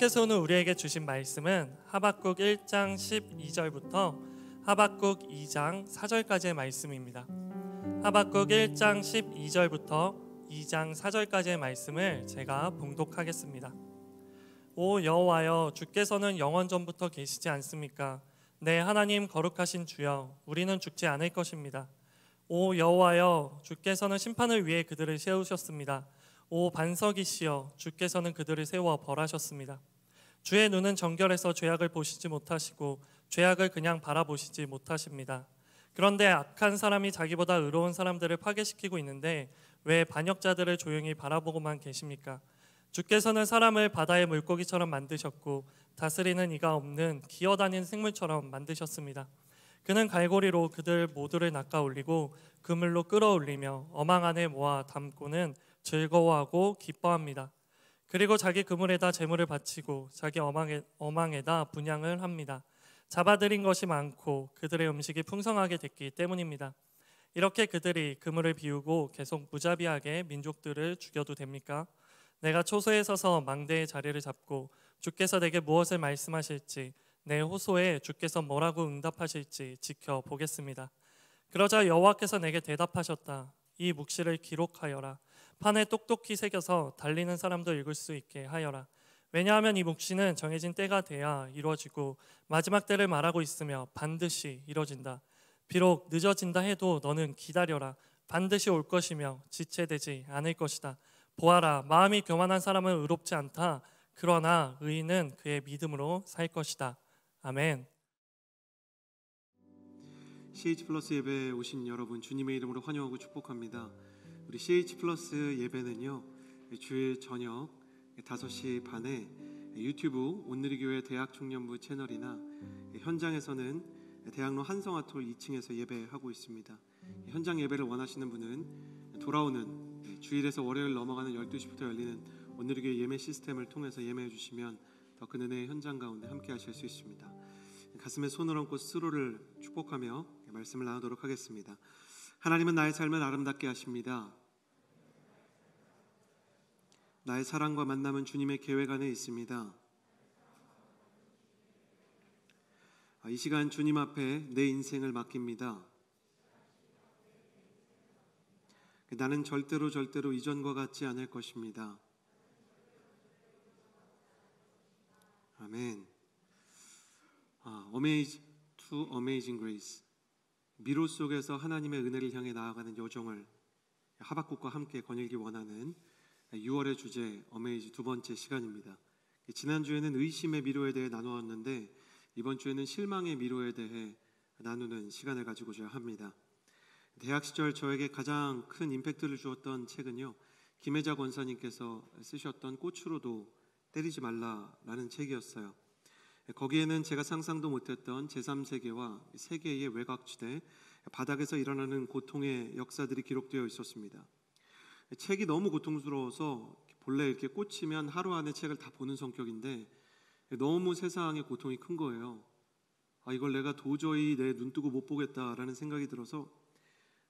하나님께서 오늘 우리에게 주신 말씀은 하박국 1장 12절부터 하박국 2장 4절까지의 말씀입니다. 하박국 1장 12절부터 2장 4절까지의 말씀을 제가 봉독하겠습니다. 오 여호와여 주께서는 영원 전부터 계시지 않습니까? 네 하나님 거룩하신 주여 우리는 죽지 않을 것입니다. 오 여호와여 주께서는 심판을 위해 그들을 세우셨습니다. 오 반석이시여 주께서는 그들을 세워 벌하셨습니다. 주의 눈은 정결해서 죄악을 보시지 못하시고 죄악을 그냥 바라보시지 못하십니다. 그런데 악한 사람이 자기보다 의로운 사람들을 파괴시키고 있는데 왜 반역자들을 조용히 바라보고만 계십니까? 주께서는 사람을 바다의 물고기처럼 만드셨고 다스리는 이가 없는 기어다니는 생물처럼 만드셨습니다. 그는 갈고리로 그들 모두를 낚아 올리고 그물로 끌어올리며 어망 안에 모아 담고는 즐거워하고 기뻐합니다. 그리고 자기 그물에다 재물을 바치고 자기 어망에, 어망에다 분양을 합니다. 잡아들인 것이 많고 그들의 음식이 풍성하게 됐기 때문입니다. 이렇게 그들이 그물을 비우고 계속 무자비하게 민족들을 죽여도 됩니까? 내가 초소에 서서 망대의 자리를 잡고 주께서 내게 무엇을 말씀하실지 내 호소에 주께서 뭐라고 응답하실지 지켜보겠습니다. 그러자 여호와께서 내게 대답하셨다. 이 묵시를 기록하여라. 판에 똑똑히 새겨서 달리는 사람도 읽을 수 있게 하여라. 왜냐하면 이 묵시는 정해진 때가 돼야 이루어지고 마지막 때를 말하고 있으며 반드시 이루어진다. 비록 늦어진다 해도 너는 기다려라. 반드시 올 것이며 지체되지 않을 것이다. 보아라, 마음이 교만한 사람은 의롭지 않다. 그러나 의인은 그의 믿음으로 살 것이다. 아멘. CH 플러스 예배에 오신 여러분 주님의 이름으로 환영하고 축복합니다. 우리 CH 플러스 예배는요 주일 저녁 5시 반에 유튜브 온누리교회 대학 청년부 채널이나 현장에서는 대학로 한성아톨 2층에서 예배하고 있습니다. 현장 예배를 원하시는 분은 돌아오는 주일에서 월요일 넘어가는 12시부터 열리는 온누리교회 예매 시스템을 통해서 예매해 주시면 더 큰 은혜의 현장 가운데 함께 하실 수 있습니다. 가슴에 손을 얹고 스스로를 축복하며 말씀을 나누도록 하겠습니다. 하나님은 나의 삶을 아름답게 하십니다. 나의 사랑과 만남은 주님의 계획 안에 있습니다. 이 시간 주님 앞에 내 인생을 맡깁니다. 나는 절대로 절대로 이전과 같지 않을 것입니다. 아멘. 아, Amazing to Amazing Grace. 미로 속에서 하나님의 은혜를 향해 나아가는 여정을 하박국과 함께 거닐기 원하는 6월의 주제 어메이지 두 번째 시간입니다. 지난 주에는 의심의 미로에 대해 나누었는데 이번 주에는 실망의 미로에 대해 나누는 시간을 가지고자 합니다. 대학 시절 저에게 가장 큰 임팩트를 주었던 책은요 김혜자 권사님께서 쓰셨던 꽃으로도 때리지 말라라는 책이었어요. 거기에는 제가 상상도 못했던 제3세계와 세계의 외곽지대 바닥에서 일어나는 고통의 역사들이 기록되어 있었습니다. 책이 너무 고통스러워서 본래 이렇게 꽂히면 하루 안에 책을 다 보는 성격인데 너무 세상의 고통이 큰 거예요. 아, 이걸 내가 도저히 내 눈 뜨고 못 보겠다라는 생각이 들어서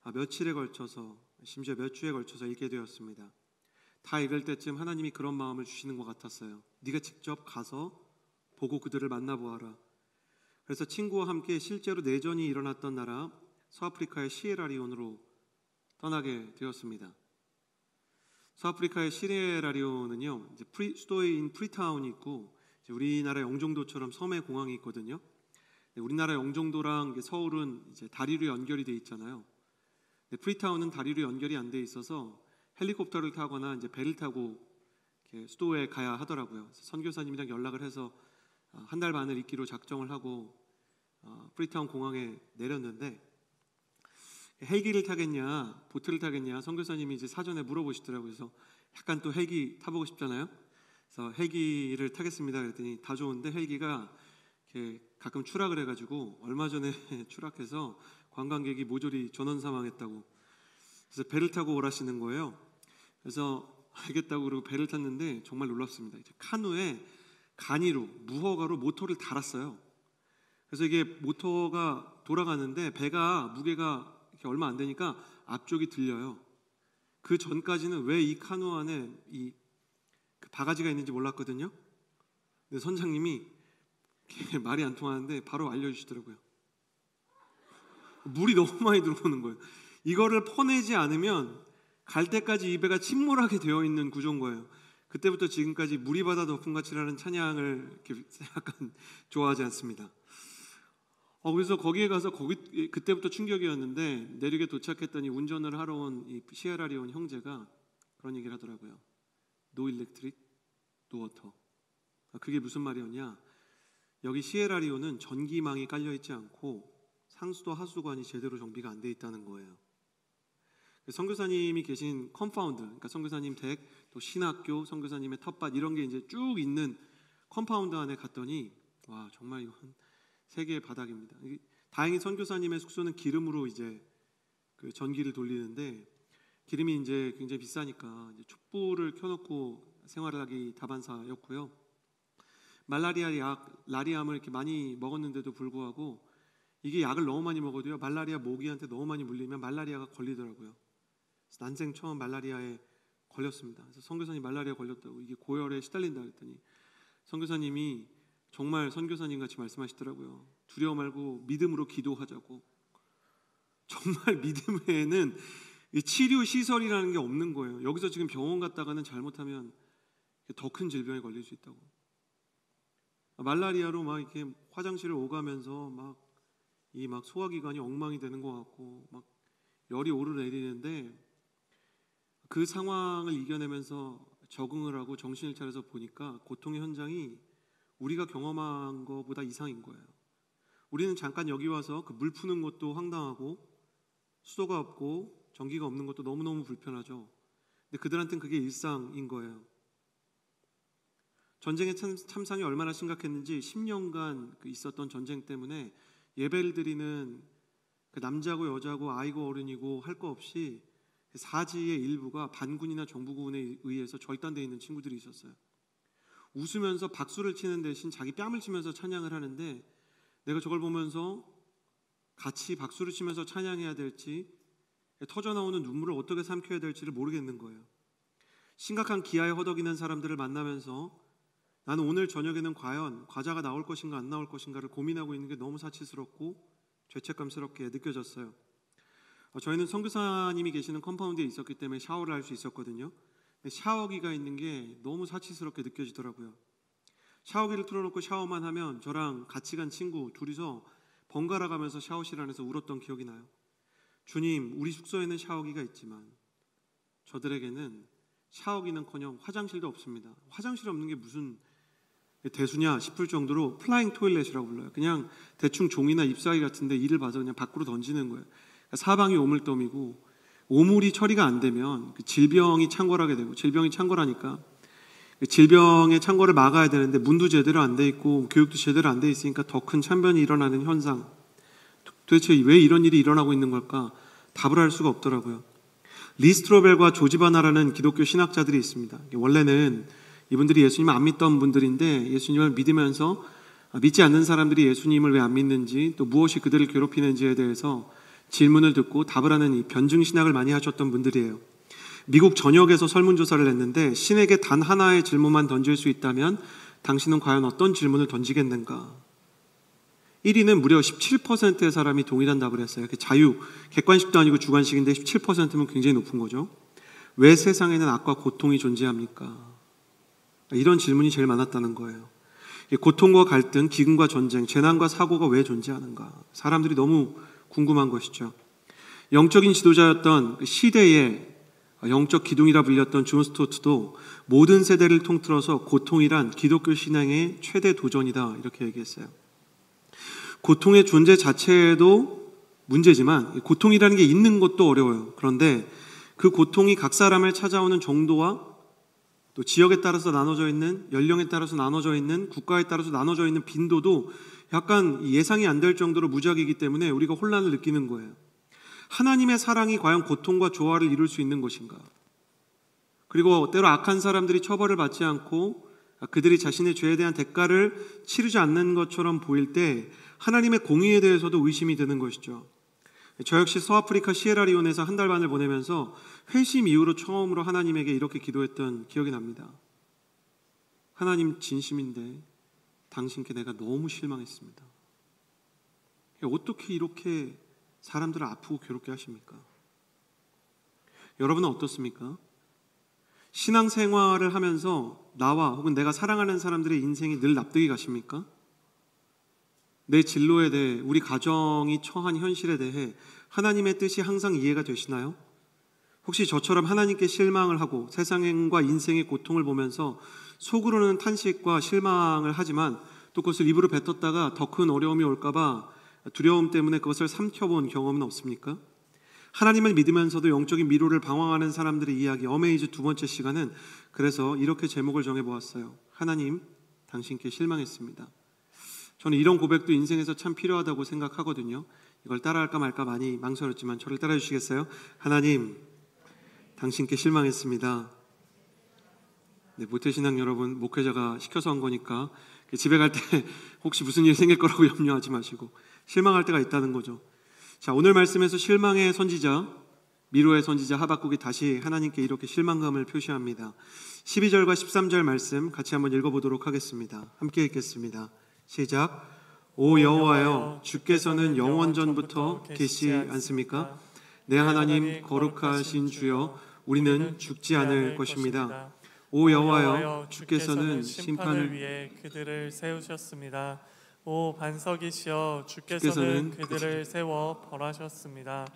아, 며칠에 걸쳐서 심지어 몇 주에 걸쳐서 읽게 되었습니다. 다 읽을 때쯤 하나님이 그런 마음을 주시는 것 같았어요. 네가 직접 가서 보고 그들을 만나보아라. 그래서 친구와 함께 실제로 내전이 일어났던 나라 서아프리카의 시에라리온으로 떠나게 되었습니다. 서아프리카의 시에라리온은요 프리, 수도인 프리타운이 있고 우리나라 영종도처럼 섬에 공항이 있거든요. 우리나라 영종도랑 서울은 이제 다리로 연결이 돼 있잖아요. 프리타운은 다리로 연결이 안 돼 있어서 헬리콥터를 타거나 이제 배를 타고 수도에 가야 하더라고요. 선교사님이랑 연락을 해서 어, 한달 반을 있기로 작정을 하고 어, 프리타운 공항에 내렸는데 헬기를 타겠냐, 보트를 타겠냐 선교사님이 이제 사전에 물어보시더라고요. 그래서 약간 또 헬기 타보고 싶잖아요. 그래서 헬기를 타겠습니다. 그랬더니 다 좋은데 헬기가 가끔 추락을 해가지고 얼마 전에 추락해서 관광객이 모조리 전원 사망했다고. 그래서 배를 타고 오라시는 거예요. 그래서 알겠다고 그러고 배를 탔는데 정말 놀랍습니다. 카누에 간이로 무허가로 모터를 달았어요. 그래서 이게 모터가 돌아가는데 배가 무게가 얼마 안 되니까 앞쪽이 들려요. 그 전까지는 왜 이 카누 안에 이그 바가지가 있는지 몰랐거든요. 근데 선장님이 말이 안 통하는데 바로 알려주시더라고요. 물이 너무 많이 들어오는 거예요. 이거를 퍼내지 않으면 갈 때까지 이 배가 침몰하게 되어 있는 구조인 거예요. 그때부터 지금까지 물이 바다 가치라는 찬양을 약간 좋아하지 않습니다. 어, 그래서 거기에 가서 거기 그때부터 충격이었는데 내륙에 도착했더니 운전을 하러 온 이 시에라리온 형제가 그런 얘기를 하더라고요. No electric, no water. 그게 무슨 말이었냐? 여기 시에라리온은 전기망이 깔려 있지 않고 상수도 하수관이 제대로 정비가 안 돼 있다는 거예요. 선교사님이 계신 compound, 그러니까 선교사님 댁, 또 신학교, 선교사님의 텃밭 이런 게 이제 쭉 있는 compound 안에 갔더니 와 정말 이건 세계의 바닥입니다. 다행히 선교사님의 숙소는 기름으로 이제 그 전기를 돌리는데 기름이 이제 굉장히 비싸니까 이제 촛불을 켜놓고 생활하기 다반사였고요. 말라리아 약, 라리암을 이렇게 많이 먹었는데도 불구하고 이게 약을 너무 많이 먹어도요 말라리아 모기한테 너무 많이 물리면 말라리아가 걸리더라고요. 난생 처음 말라리아에 걸렸습니다. 그래서 선교사님 말라리아 걸렸다고 이게 고열에 시달린다 그랬더니 선교사님이 정말 선교사님 같이 말씀하시더라고요. 두려워 말고 믿음으로 기도하자고. 정말 믿음 외에는 치료 시설이라는 게 없는 거예요. 여기서 지금 병원 갔다가는 잘못하면 더 큰 질병에 걸릴 수 있다고. 말라리아로 막 이렇게 화장실을 오가면서 막 이 막 소화기관이 엉망이 되는 것 같고 막 열이 오르내리는데 그 상황을 이겨내면서 적응을 하고 정신을 차려서 보니까 고통의 현장이 우리가 경험한 것보다 이상인 거예요. 우리는 잠깐 여기 와서 그 물 푸는 것도 황당하고 수도가 없고 전기가 없는 것도 너무너무 불편하죠. 근데 그들한테는 그게 일상인 거예요. 전쟁의 참 상이 얼마나 심각했는지 10년간 그 있었던 전쟁 때문에 예배를 드리는 그 남자고 여자고 아이고 어른이고 할 거 없이 사지의 일부가 반군이나 정부군에 의해서 절단되어 있는 친구들이 있었어요. 웃으면서 박수를 치는 대신 자기 뺨을 치면서 찬양을 하는데 내가 저걸 보면서 같이 박수를 치면서 찬양해야 될지 터져 나오는 눈물을 어떻게 삼켜야 될지를 모르겠는 거예요. 심각한 기아에 허덕이는 사람들을 만나면서 나는 오늘 저녁에는 과연 과자가 나올 것인가 안 나올 것인가를 고민하고 있는 게 너무 사치스럽고 죄책감스럽게 느껴졌어요. 어, 저희는 선교사님이 계시는 compound에 있었기 때문에 샤워를 할 수 있었거든요. 샤워기가 있는 게 너무 사치스럽게 느껴지더라고요. 샤워기를 틀어놓고 샤워만 하면 저랑 같이 간 친구 둘이서 번갈아 가면서 샤워실 안에서 울었던 기억이 나요. 주님, 우리 숙소에는 샤워기가 있지만 저들에게는 샤워기는커녕 화장실도 없습니다. 화장실 없는 게 무슨 대수냐 싶을 정도로 flying toilet이라고 불러요. 그냥 대충 종이나 잎사귀 같은데 일을 봐서 그냥 밖으로 던지는 거예요. 사방이 오물더미고 오물이 처리가 안 되면 그 질병이 창궐하게 되고 질병이 창궐하니까 그 질병의 창궐을 막아야 되는데 문도 제대로 안 돼 있고 교육도 제대로 안 돼 있으니까 더 큰 참변이 일어나는 현상. 도대체 왜 이런 일이 일어나고 있는 걸까? 답을 할 수가 없더라고요. 리스트로벨과 조지바나라는 기독교 신학자들이 있습니다. 원래는 이분들이 예수님을 안 믿던 분들인데 예수님을 믿으면서 믿지 않는 사람들이 예수님을 왜 안 믿는지 또 무엇이 그들을 괴롭히는지에 대해서 질문을 듣고 답을 하는 이 변증 신학을 많이 하셨던 분들이에요. 미국 전역에서 설문조사를 했는데 신에게 단 하나의 질문만 던질 수 있다면 당신은 과연 어떤 질문을 던지겠는가? 1위는 무려 17%의 사람이 동일한 답을 했어요. 자유, 객관식도 아니고 주관식인데 17%면 굉장히 높은 거죠. 왜 세상에는 악과 고통이 존재합니까? 이런 질문이 제일 많았다는 거예요. 고통과 갈등, 기근과 전쟁, 재난과 사고가 왜 존재하는가? 사람들이 너무 궁금한 것이죠. 영적인 지도자였던 그 시대의 영적 기둥이라 불렸던 존 스토트도 모든 세대를 통틀어서 고통이란 기독교 신앙의 최대 도전이다 이렇게 얘기했어요. 고통의 존재 자체도 문제지만 고통이라는 게 있는 것도 어려워요. 그런데 그 고통이 각 사람을 찾아오는 정도와 또 지역에 따라서 나눠져 있는 연령에 따라서 나눠져 있는 국가에 따라서 나눠져 있는 빈도도 약간 예상이 안 될 정도로 무작이기 때문에 우리가 혼란을 느끼는 거예요. 하나님의 사랑이 과연 고통과 조화를 이룰 수 있는 것인가? 그리고 때로 악한 사람들이 처벌을 받지 않고 그들이 자신의 죄에 대한 대가를 치르지 않는 것처럼 보일 때 하나님의 공의에 대해서도 의심이 드는 것이죠. 저 역시 서아프리카 시에라리온에서 한 달 반을 보내면서 회심 이후로 처음으로 하나님에게 이렇게 기도했던 기억이 납니다. 하나님 진심인데 당신께 내가 너무 실망했습니다. 어떻게 이렇게 사람들을 아프고 괴롭게 하십니까? 여러분은 어떻습니까? 신앙생활을 하면서 나와 혹은 내가 사랑하는 사람들의 인생이 늘 납득이 가십니까? 내 진로에 대해 우리 가정이 처한 현실에 대해 하나님의 뜻이 항상 이해가 되시나요? 혹시 저처럼 하나님께 실망을 하고 세상과 인생의 고통을 보면서 속으로는 탄식과 실망을 하지만 또 그것을 입으로 뱉었다가 더 큰 어려움이 올까봐 두려움 때문에 그것을 삼켜본 경험은 없습니까? 하나님을 믿으면서도 영적인 미로를 방황하는 사람들의 이야기 어메이즈 두 번째 시간은 그래서 이렇게 제목을 정해 보았어요. 하나님, 당신께 실망했습니다. 저는 이런 고백도 인생에서 참 필요하다고 생각하거든요. 이걸 따라할까 말까 많이 망설였지만 저를 따라 주시겠어요? 하나님, 당신께 실망했습니다. 네, 모태신앙 여러분, 목회자가 시켜서 한 거니까 집에 갈 때 혹시 무슨 일이 생길 거라고 염려하지 마시고 실망할 때가 있다는 거죠. 자, 오늘 말씀에서 실망의 선지자, 미로의 선지자 하박국이 다시 하나님께 이렇게 실망감을 표시합니다. 12절과 13절 말씀 같이 한번 읽어보도록 하겠습니다. 함께 읽겠습니다. 시작. 오 여호와여, 주께서는 영원 전부터 계시지 않습니까? 내 하나님 거룩하신 주여, 우리는 죽지 않을 것입니다. 오 여호와여, 주께서는 심판을 위해 그들을 세우셨습니다. 오 반석이시여 주께서는 그들을 세워 벌하셨습니다.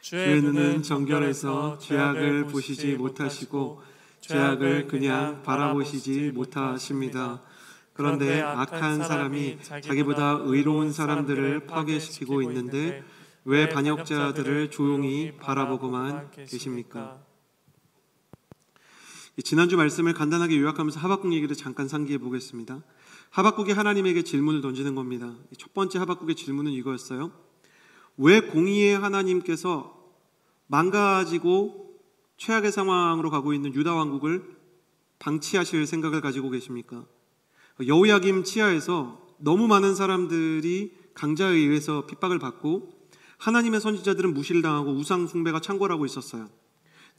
주의 눈은 정결해서 죄악을 보시지 못하시고 죄악을 그냥 바라보시지 못하십니다. 그런데 악한 사람이 자기보다 의로운 사람들을 파괴시키고 있는데 왜 반역자들을 조용히 바라보고만 계십니까? 지난주 말씀을 간단하게 요약하면서 하박국 얘기를 잠깐 상기해 보겠습니다. 하박국이 하나님에게 질문을 던지는 겁니다. 첫 번째 하박국의 질문은 이거였어요. 왜 공의의 하나님께서 망가지고 최악의 상황으로 가고 있는 유다 왕국을 방치하실 생각을 가지고 계십니까? 여우야김 치하에서 너무 많은 사람들이 강자에 의해서 핍박을 받고 하나님의 선지자들은 무시를 당하고 우상 숭배가 창궐하고 있었어요.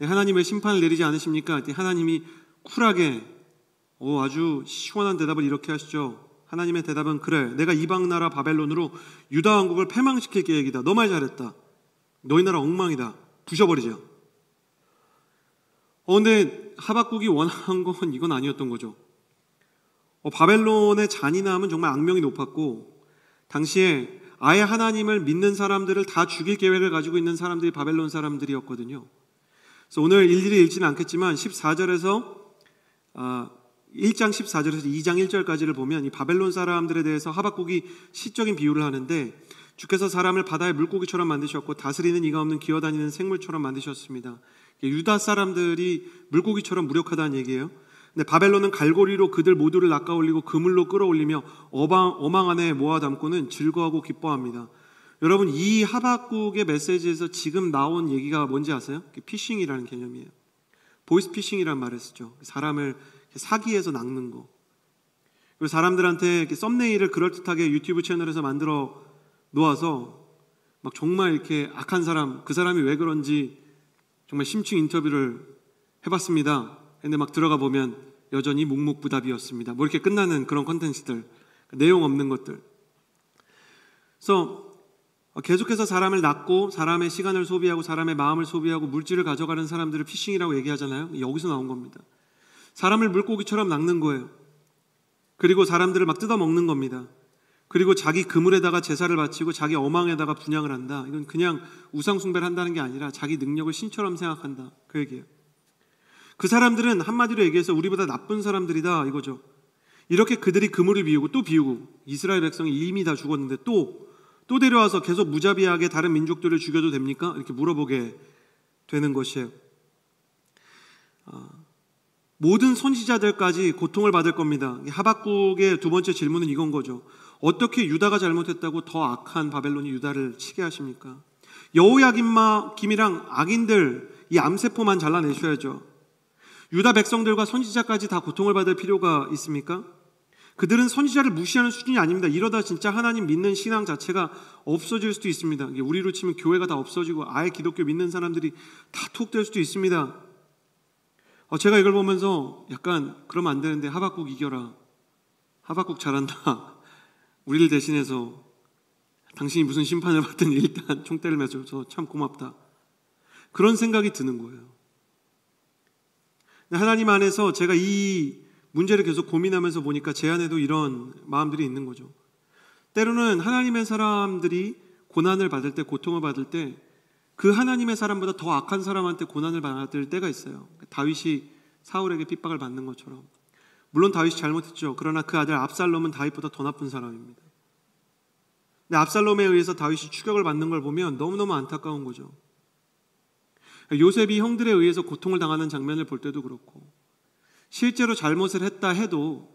네, 하나님의 심판을 내리지 않으십니까? 하나님이 쿨하게 오, 아주 시원한 대답을 이렇게 하시죠. 하나님의 대답은 그래. 내가 이방 나라 바벨론으로 유다 왕국을 패망시킬 계획이다. 너 말 잘했다. 너희 나라 엉망이다. 부셔버리자. 어, 근데 하박국이 원한 건 이건 아니었던 거죠. 어, 바벨론의 잔인함은 정말 악명이 높았고 당시에 아예 하나님을 믿는 사람들을 다 죽일 계획을 가지고 있는 사람들이 바벨론 사람들이었거든요. 그래서 오늘 일일이 읽지는 않겠지만 14절에서 아, 1장 14절에서 2장 1절까지를 보면 이 바벨론 사람들에 대해서 하박국이 시적인 비유를 하는데 주께서 사람을 바다의 물고기처럼 만드셨고 다스리는 이가 없는 기어다니는 생물처럼 만드셨습니다. 유다 사람들이 물고기처럼 무력하다는 얘기예요. 근데 바벨론은 갈고리로 그들 모두를 낚아올리고 그물로 끌어올리며 어방, 어망 안에 모아 담고는 즐거워하고 기뻐합니다. 여러분 이 하박국의 메시지에서 지금 나온 얘기가 뭔지 아세요? 피싱이라는 개념이에요. 보이스 피싱이라는 말을 쓰죠. 사람을 사기에서 낚는 거. 그리고 사람들한테 썸네일을 그럴듯하게 유튜브 채널에서 만들어 놓아서 막 정말 이렇게 악한 사람, 그 사람이 왜 그런지 정말 심층 인터뷰를 해봤습니다. 근데 막 들어가 보면 여전히 묵묵부답이었습니다. 뭐 이렇게 끝나는 그런 컨텐츠들, 내용 없는 것들. 그래서 계속해서 사람을 낚고 사람의 시간을 소비하고 사람의 마음을 소비하고 물질을 가져가는 사람들을 피싱이라고 얘기하잖아요. 여기서 나온 겁니다. 사람을 물고기처럼 낚는 거예요. 그리고 사람들을 막 뜯어 먹는 겁니다. 그리고 자기 그물에다가 제사를 바치고 자기 어망에다가 분양을 한다. 이건 그냥 우상숭배를 한다는 게 아니라 자기 능력을 신처럼 생각한다. 그 얘기예요. 그 사람들은 한마디로 얘기해서 우리보다 나쁜 사람들이다 이거죠. 이렇게 그들이 그물을 비우고 또 비우고 이스라엘 백성이 이미 다 죽었는데 또 또 데려와서 계속 무자비하게 다른 민족들을 죽여도 됩니까? 이렇게 물어보게 되는 것이에요. 아, 모든 선지자들까지 고통을 받을 겁니다. 하박국의 두 번째 질문은 이건 거죠. 어떻게 유다가 잘못했다고 더 악한 바벨론이 유다를 치게 하십니까? 여호야김마 김이랑 악인들 이 암세포만 잘라내셔야죠. 유다 백성들과 선지자까지 다 고통을 받을 필요가 있습니까? 그들은 선지자를 무시하는 수준이 아닙니다. 이러다 진짜 하나님 믿는 신앙 자체가 없어질 수도 있습니다. 우리로 치면 교회가 다 없어지고 아예 기독교 믿는 사람들이 다 톡될 수도 있습니다. 어, 제가 이걸 보면서 약간 그러면 안 되는데 하박국 이겨라. 하박국 잘한다. 우리를 대신해서 당신이 무슨 심판을 받든 일단 총대를 매줘서 참 고맙다. 그런 생각이 드는 거예요. 하나님 안에서 제가 이 문제를 계속 고민하면서 보니까 제 안에도 이런 마음들이 있는 거죠. 때로는 하나님의 사람들이 고난을 받을 때, 고통을 받을 때, 그 하나님의 사람보다 더 악한 사람한테 고난을 받을 때가 있어요. 다윗이 사울에게 핍박을 받는 것처럼. 물론 다윗이 잘못했죠. 그러나 그 아들 압살롬은 다윗보다 더 나쁜 사람입니다. 근데 압살롬에 의해서 다윗이 추격을 받는 걸 보면 너무너무 안타까운 거죠. 요셉이 형들에 의해서 고통을 당하는 장면을 볼 때도 그렇고 실제로 잘못을 했다 해도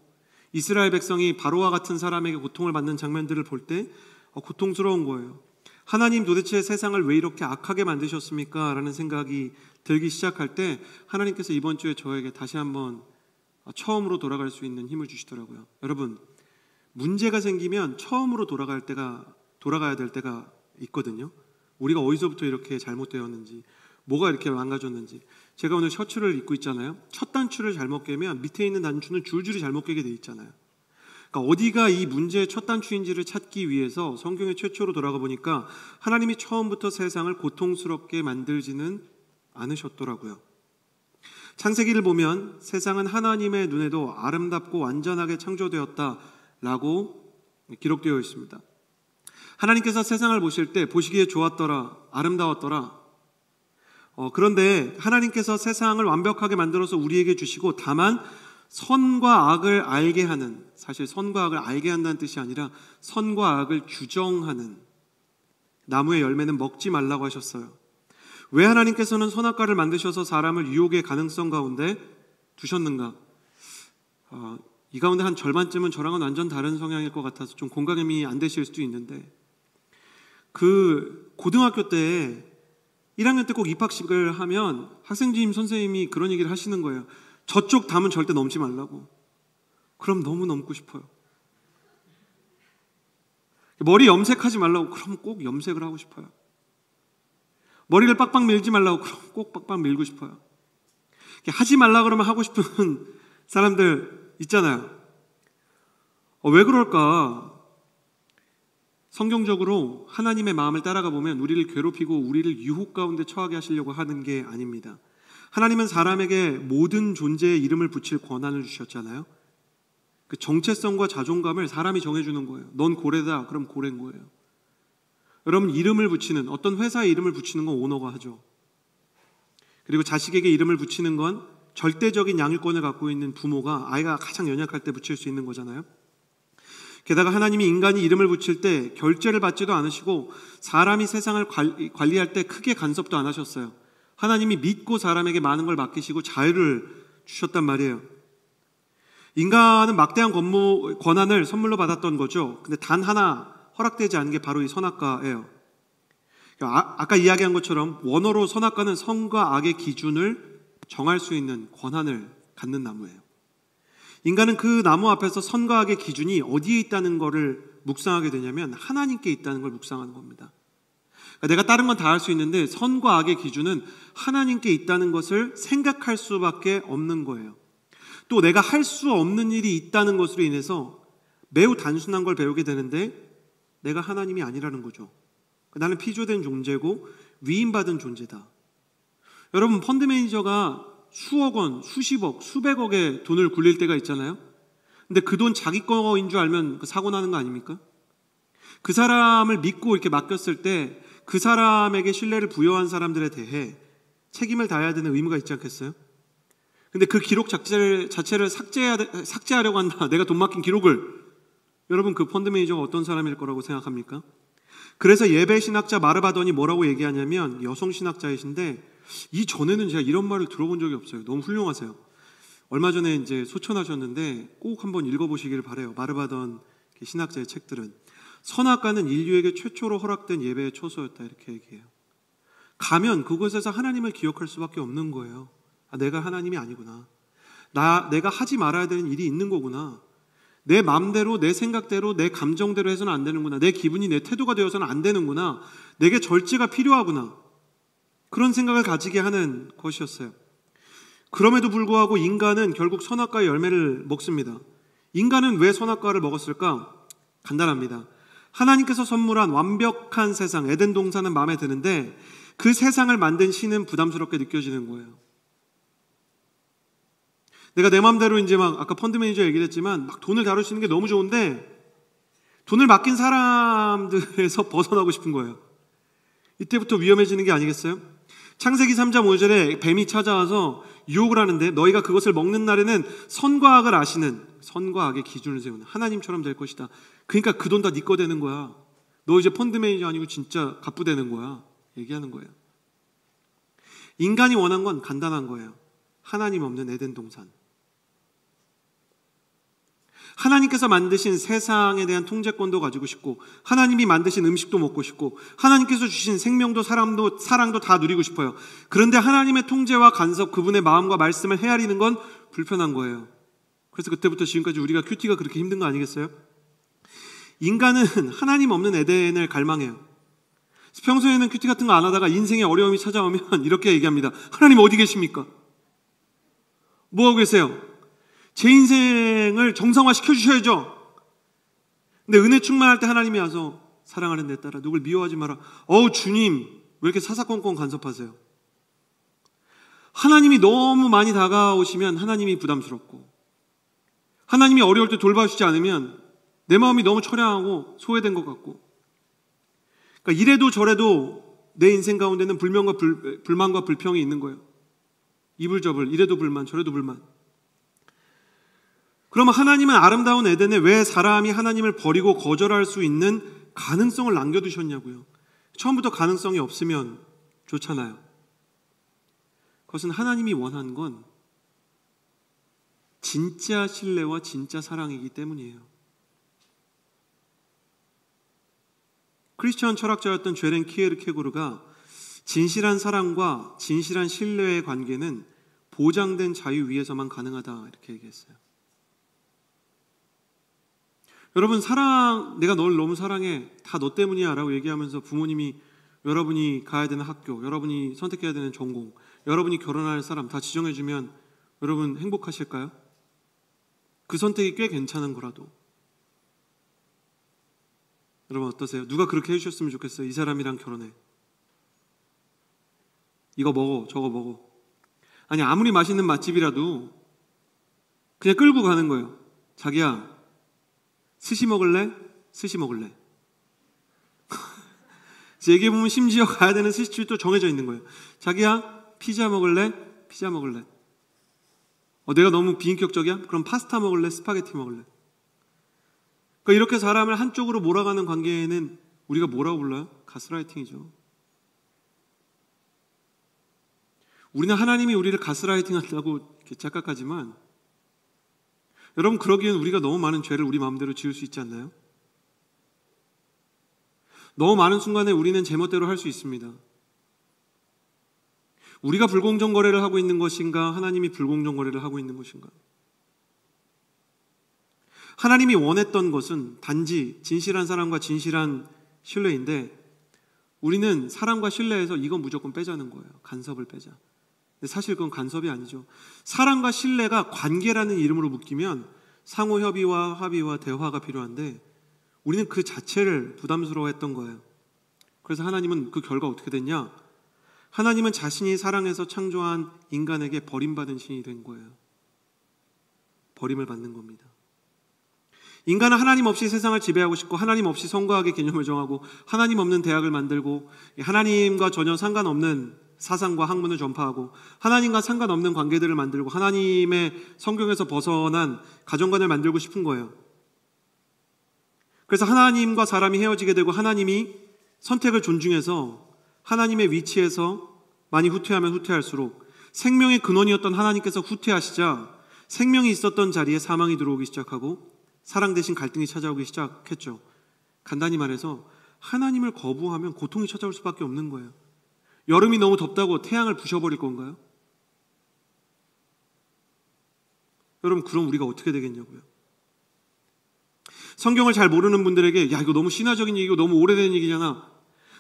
이스라엘 백성이 바로와 같은 사람에게 고통을 받는 장면들을 볼때 어, 고통스러운 거예요. 하나님 도대체 세상을 왜 이렇게 악하게 만드셨습니까? 라는 생각이 들기 시작할 때 하나님께서 이번 주에 저에게 다시 한번 처음으로 돌아갈 수 있는 힘을 주시더라고요. 여러분, 문제가 생기면 처음으로 돌아갈 때가 돌아가야 될 때가 있거든요. 우리가 어디서부터 이렇게 잘못되었는지, 뭐가 이렇게 망가졌는지. 제가 오늘 셔츠를 입고 있잖아요. 첫 단추를 잘못 깨면 밑에 있는 단추는 줄줄이 잘못 깨게 돼 있잖아요. 그러니까 어디가 이 문제의 첫 단추인지를 찾기 위해서 성경의 최초로 돌아가 보니까 하나님이 처음부터 세상을 고통스럽게 만들지는 않으셨더라고요. 창세기를 보면 세상은 하나님의 눈에도 아름답고 완전하게 창조되었다라고 기록되어 있습니다. 하나님께서 세상을 보실 때 보시기에 좋았더라, 아름다웠더라. 어, 그런데 하나님께서 세상을 완벽하게 만들어서 우리에게 주시고 다만 선과 악을 알게 하는 사실 선과 악을 알게 한다는 뜻이 아니라 선과 악을 규정하는 나무의 열매는 먹지 말라고 하셨어요. 왜 하나님께서는 선악과를 만드셔서 사람을 유혹의 가능성 가운데 두셨는가? 어, 이 가운데 한 절반쯤은 저랑은 완전 다른 성향일 것 같아서 좀 공감이 안 되실 수도 있는데 그 고등학교 때 1학년 때 꼭 입학식을 하면 학생주임 선생님이 그런 얘기를 하시는 거예요. 저쪽 담은 절대 넘지 말라고. 그럼 너무 넘고 싶어요. 머리 염색하지 말라고. 그럼 꼭 염색을 하고 싶어요. 머리를 빡빡 밀지 말라고. 그럼 꼭 빡빡 밀고 싶어요. 하지 말라 그러면 하고 싶은 사람들 있잖아요. 어, 왜 그럴까? 성경적으로 하나님의 마음을 따라가 보면 우리를 괴롭히고 우리를 유혹 가운데 처하게 하시려고 하는 게 아닙니다. 하나님은 사람에게 모든 존재의 이름을 붙일 권한을 주셨잖아요. 그 정체성과 자존감을 사람이 정해주는 거예요. 넌 고래다. 그럼 고래인 거예요. 여러분 이름을 붙이는 어떤 회사의 이름을 붙이는 건 오너가 하죠. 그리고 자식에게 이름을 붙이는 건 절대적인 양육권을 갖고 있는 부모가 아이가 가장 연약할 때 붙일 수 있는 거잖아요. 게다가 하나님이 인간이 이름을 붙일 때 결제를 받지도 않으시고 사람이 세상을 관리할 때 크게 간섭도 안 하셨어요. 하나님이 믿고 사람에게 많은 걸 맡기시고 자유를 주셨단 말이에요. 인간은 막대한 권무, 권한을 선물로 받았던 거죠. 근데 단 하나 허락되지 않은 게 바로 이 선악과예요. 아, 아까 이야기한 것처럼 원어로 선악과는 성과 악의 기준을 정할 수 있는 권한을 갖는 나무예요. 인간은 그 나무 앞에서 선과 악의 기준이 어디에 있다는 것을 묵상하게 되냐면 하나님께 있다는 걸 묵상하는 겁니다. 그러니까 내가 다른 건 다 할 수 있는데 선과 악의 기준은 하나님께 있다는 것을 생각할 수밖에 없는 거예요. 또 내가 할 수 없는 일이 있다는 것으로 인해서 매우 단순한 걸 배우게 되는데 내가 하나님이 아니라는 거죠. 나는 피조된 존재고 위임받은 존재다. 여러분 펀드 매니저가 수억 원, 수십억, 수백억의 돈을 굴릴 때가 있잖아요. 근데 그 돈 자기 거인 줄 알면 그 사고 나는 거 아닙니까? 그 사람을 믿고 이렇게 맡겼을 때 그 사람에게 신뢰를 부여한 사람들에 대해 책임을 다해야 되는 의무가 있지 않겠어요? 근데 그 기록 자체를, 자체를 삭제해야, 삭제하려고 한다. 내가 돈 맡긴 기록을. 여러분 그 펀드 매니저가 어떤 사람일 거라고 생각합니까? 그래서 예배 신학자 마르바 던이 뭐라고 얘기하냐면 여성 신학자이신데 이 전에는 제가 이런 말을 들어본 적이 없어요. 너무 훌륭하세요. 얼마 전에 이제 소천하셨는데 꼭 한번 읽어보시기를 바래요. 마르바 던 신학자의 책들은 선악과는 인류에게 최초로 허락된 예배의 처소였다 이렇게 얘기해요. 가면 그곳에서 하나님을 기억할 수밖에 없는 거예요. 아, 내가 하나님이 아니구나. 나 내가 하지 말아야 되는 일이 있는 거구나. 내 마음대로 내 생각대로 내 감정대로 해서는 안 되는구나. 내 기분이 내 태도가 되어서는 안 되는구나. 내게 절제가 필요하구나. 그런 생각을 가지게 하는 것이었어요. 그럼에도 불구하고 인간은 결국 선악과의 열매를 먹습니다. 인간은 왜 선악과를 먹었을까? 간단합니다. 하나님께서 선물한 완벽한 세상, 에덴 동산은 마음에 드는데 그 세상을 만든 신은 부담스럽게 느껴지는 거예요. 내가 내 마음대로 이제 막 아까 펀드 매니저 얘기를 했지만 막 돈을 다룰 수 있는 게 너무 좋은데 돈을 맡긴 사람들에서 벗어나고 싶은 거예요. 이때부터 위험해지는 게 아니겠어요? 창세기 3장 5절에 뱀이 찾아와서 유혹을 하는데 너희가 그것을 먹는 날에는 선과 악을 아시는 선과 악의 기준을 세우는 하나님처럼 될 것이다. 그러니까 그 돈 다 네 거 되는 거야. 너 이제 펀드 매니저 아니고 진짜 갑부 되는 거야. 얘기하는 거예요. 인간이 원한 건 간단한 거예요. 하나님 없는 에덴 동산. 하나님께서 만드신 세상에 대한 통제권도 가지고 싶고 하나님이 만드신 음식도 먹고 싶고 하나님께서 주신 생명도 사람도 사랑도 다 누리고 싶어요. 그런데 하나님의 통제와 간섭 그분의 마음과 말씀을 헤아리는 건 불편한 거예요. 그래서 그때부터 지금까지 우리가 QT가 그렇게 힘든 거 아니겠어요? 인간은 하나님 없는 에덴을 갈망해요. 평소에는 큐티 같은 거 안 하다가 인생에 어려움이 찾아오면 이렇게 얘기합니다. 하나님 어디 계십니까? 뭐 하고 계세요? 제 인생을 정상화 시켜주셔야죠. 근데 은혜 충만할 때 하나님이 와서 사랑하는 내 딸아 누굴 미워하지 마라. 어우 주님 왜 이렇게 사사건건 간섭하세요? 하나님이 너무 많이 다가오시면 하나님이 부담스럽고 하나님이 어려울 때 돌봐주지 않으면 내 마음이 너무 처량하고 소외된 것 같고 그러니까 이래도 저래도 내 인생 가운데는 불명과 불, 불만과 불평이 있는 거예요. 이불저불 이래도 불만 저래도 불만 그러면 하나님은 아름다운 에덴에 왜 사람이 하나님을 버리고 거절할 수 있는 가능성을 남겨두셨냐고요. 처음부터 가능성이 없으면 좋잖아요. 그것은 하나님이 원한 건 진짜 신뢰와 진짜 사랑이기 때문이에요. 크리스천 철학자였던 죄렌 키에르케고르가 진실한 사랑과 진실한 신뢰의 관계는 보장된 자유 위에서만 가능하다 이렇게 얘기했어요. 여러분 사랑 내가 널 너무 사랑해 다 너 때문이야라고 얘기하면서 부모님이 여러분이 가야 되는 학교, 여러분이 선택해야 되는 전공, 여러분이 결혼할 사람 다 지정해 주면 여러분 행복하실까요? 그 선택이 꽤 괜찮은 거라도 여러분 어떠세요? 누가 그렇게 해주셨으면 좋겠어요. 이 사람이랑 결혼해. 이거 먹어, 저거 먹어. 아니 아무리 맛있는 맛집이라도 그냥 끌고 가는 거예요. 자기야, 스시 먹을래? 스시 먹을래. 얘기해 보면 심지어 가야 되는 스시집도 정해져 있는 거예요. 자기야 피자 먹을래? 피자 먹을래. 어, 내가 너무 비인격적이야? 그럼 파스타 먹을래? 스파게티 먹을래? 그러니까 이렇게 사람을 한쪽으로 몰아가는 관계에는 우리가 뭐라고 불러요? 가스라이팅이죠. 우리는 하나님이 우리를 가스라이팅 한다고 착각하지만 여러분 그러기엔 우리가 너무 많은 죄를 우리 마음대로 지을 수 있지 않나요? 너무 많은 순간에 우리는 제멋대로 할 수 있습니다. 우리가 불공정 거래를 하고 있는 것인가 하나님이 불공정 거래를 하고 있는 것인가? 하나님이 원했던 것은 단지 진실한 사랑과 진실한 신뢰인데 우리는 사랑과 신뢰에서 이건 무조건 빼자는 거예요. 간섭을 빼자. 사실 그건 간섭이 아니죠. 사랑과 신뢰가 관계라는 이름으로 묶이면 상호 협의와 합의와 대화가 필요한데 우리는 그 자체를 부담스러워했던 거예요. 그래서 하나님은 그 결과 어떻게 됐냐? 하나님은 자신이 사랑해서 창조한 인간에게 버림받은 신이 된 거예요. 버림을 받는 겁니다. 인간은 하나님 없이 세상을 지배하고 싶고 하나님 없이 성과학의 개념을 정하고 하나님 없는 대학을 만들고 하나님과 전혀 상관없는 사상과 학문을 전파하고 하나님과 상관없는 관계들을 만들고 하나님의 성경에서 벗어난 가정관을 만들고 싶은 거예요. 그래서 하나님과 사람이 헤어지게 되고 하나님이 선택을 존중해서 하나님의 위치에서 많이 후퇴하면 후퇴할수록 생명의 근원이었던 하나님께서 후퇴하시자 생명이 있었던 자리에 사망이 들어오기 시작하고 사랑 대신 갈등이 찾아오기 시작했죠. 간단히 말해서 하나님을 거부하면 고통이 찾아올 수밖에 없는 거예요. 여름이 너무 덥다고 태양을 부셔버릴 건가요? 여러분, 그럼 우리가 어떻게 되겠냐고요? 성경을 잘 모르는 분들에게, 야, 이거 너무 신화적인 얘기고 너무 오래된 얘기잖아.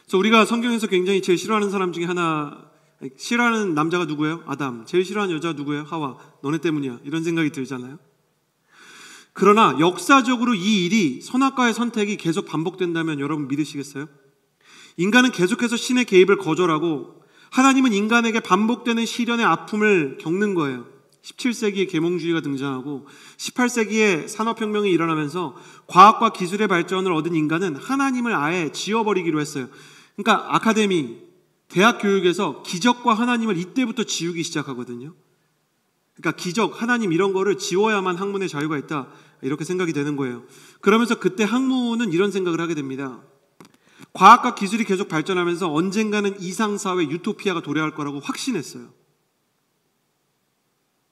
그래서 우리가 성경에서 굉장히 제일 싫어하는 사람 중에 하나, 싫어하는 남자가 누구예요? 아담. 제일 싫어하는 여자가 누구예요? 하와. 너네 때문이야. 이런 생각이 들잖아요. 그러나 역사적으로 이 일이 선악과의 선택이 계속 반복된다면 여러분 믿으시겠어요? 인간은 계속해서 신의 개입을 거절하고 하나님은 인간에게 반복되는 시련의 아픔을 겪는 거예요. 17세기에 계몽주의가 등장하고 18세기에 산업혁명이 일어나면서 과학과 기술의 발전을 얻은 인간은 하나님을 아예 지워버리기로 했어요. 그러니까 아카데미, 대학 교육에서 기적과 하나님을 이때부터 지우기 시작하거든요. 그러니까 기적, 하나님 이런 거를 지워야만 학문의 자유가 있다. 이렇게 생각이 되는 거예요. 그러면서 그때 학문은 이런 생각을 하게 됩니다. 과학과 기술이 계속 발전하면서 언젠가는 이상사회 유토피아가 도래할 거라고 확신했어요.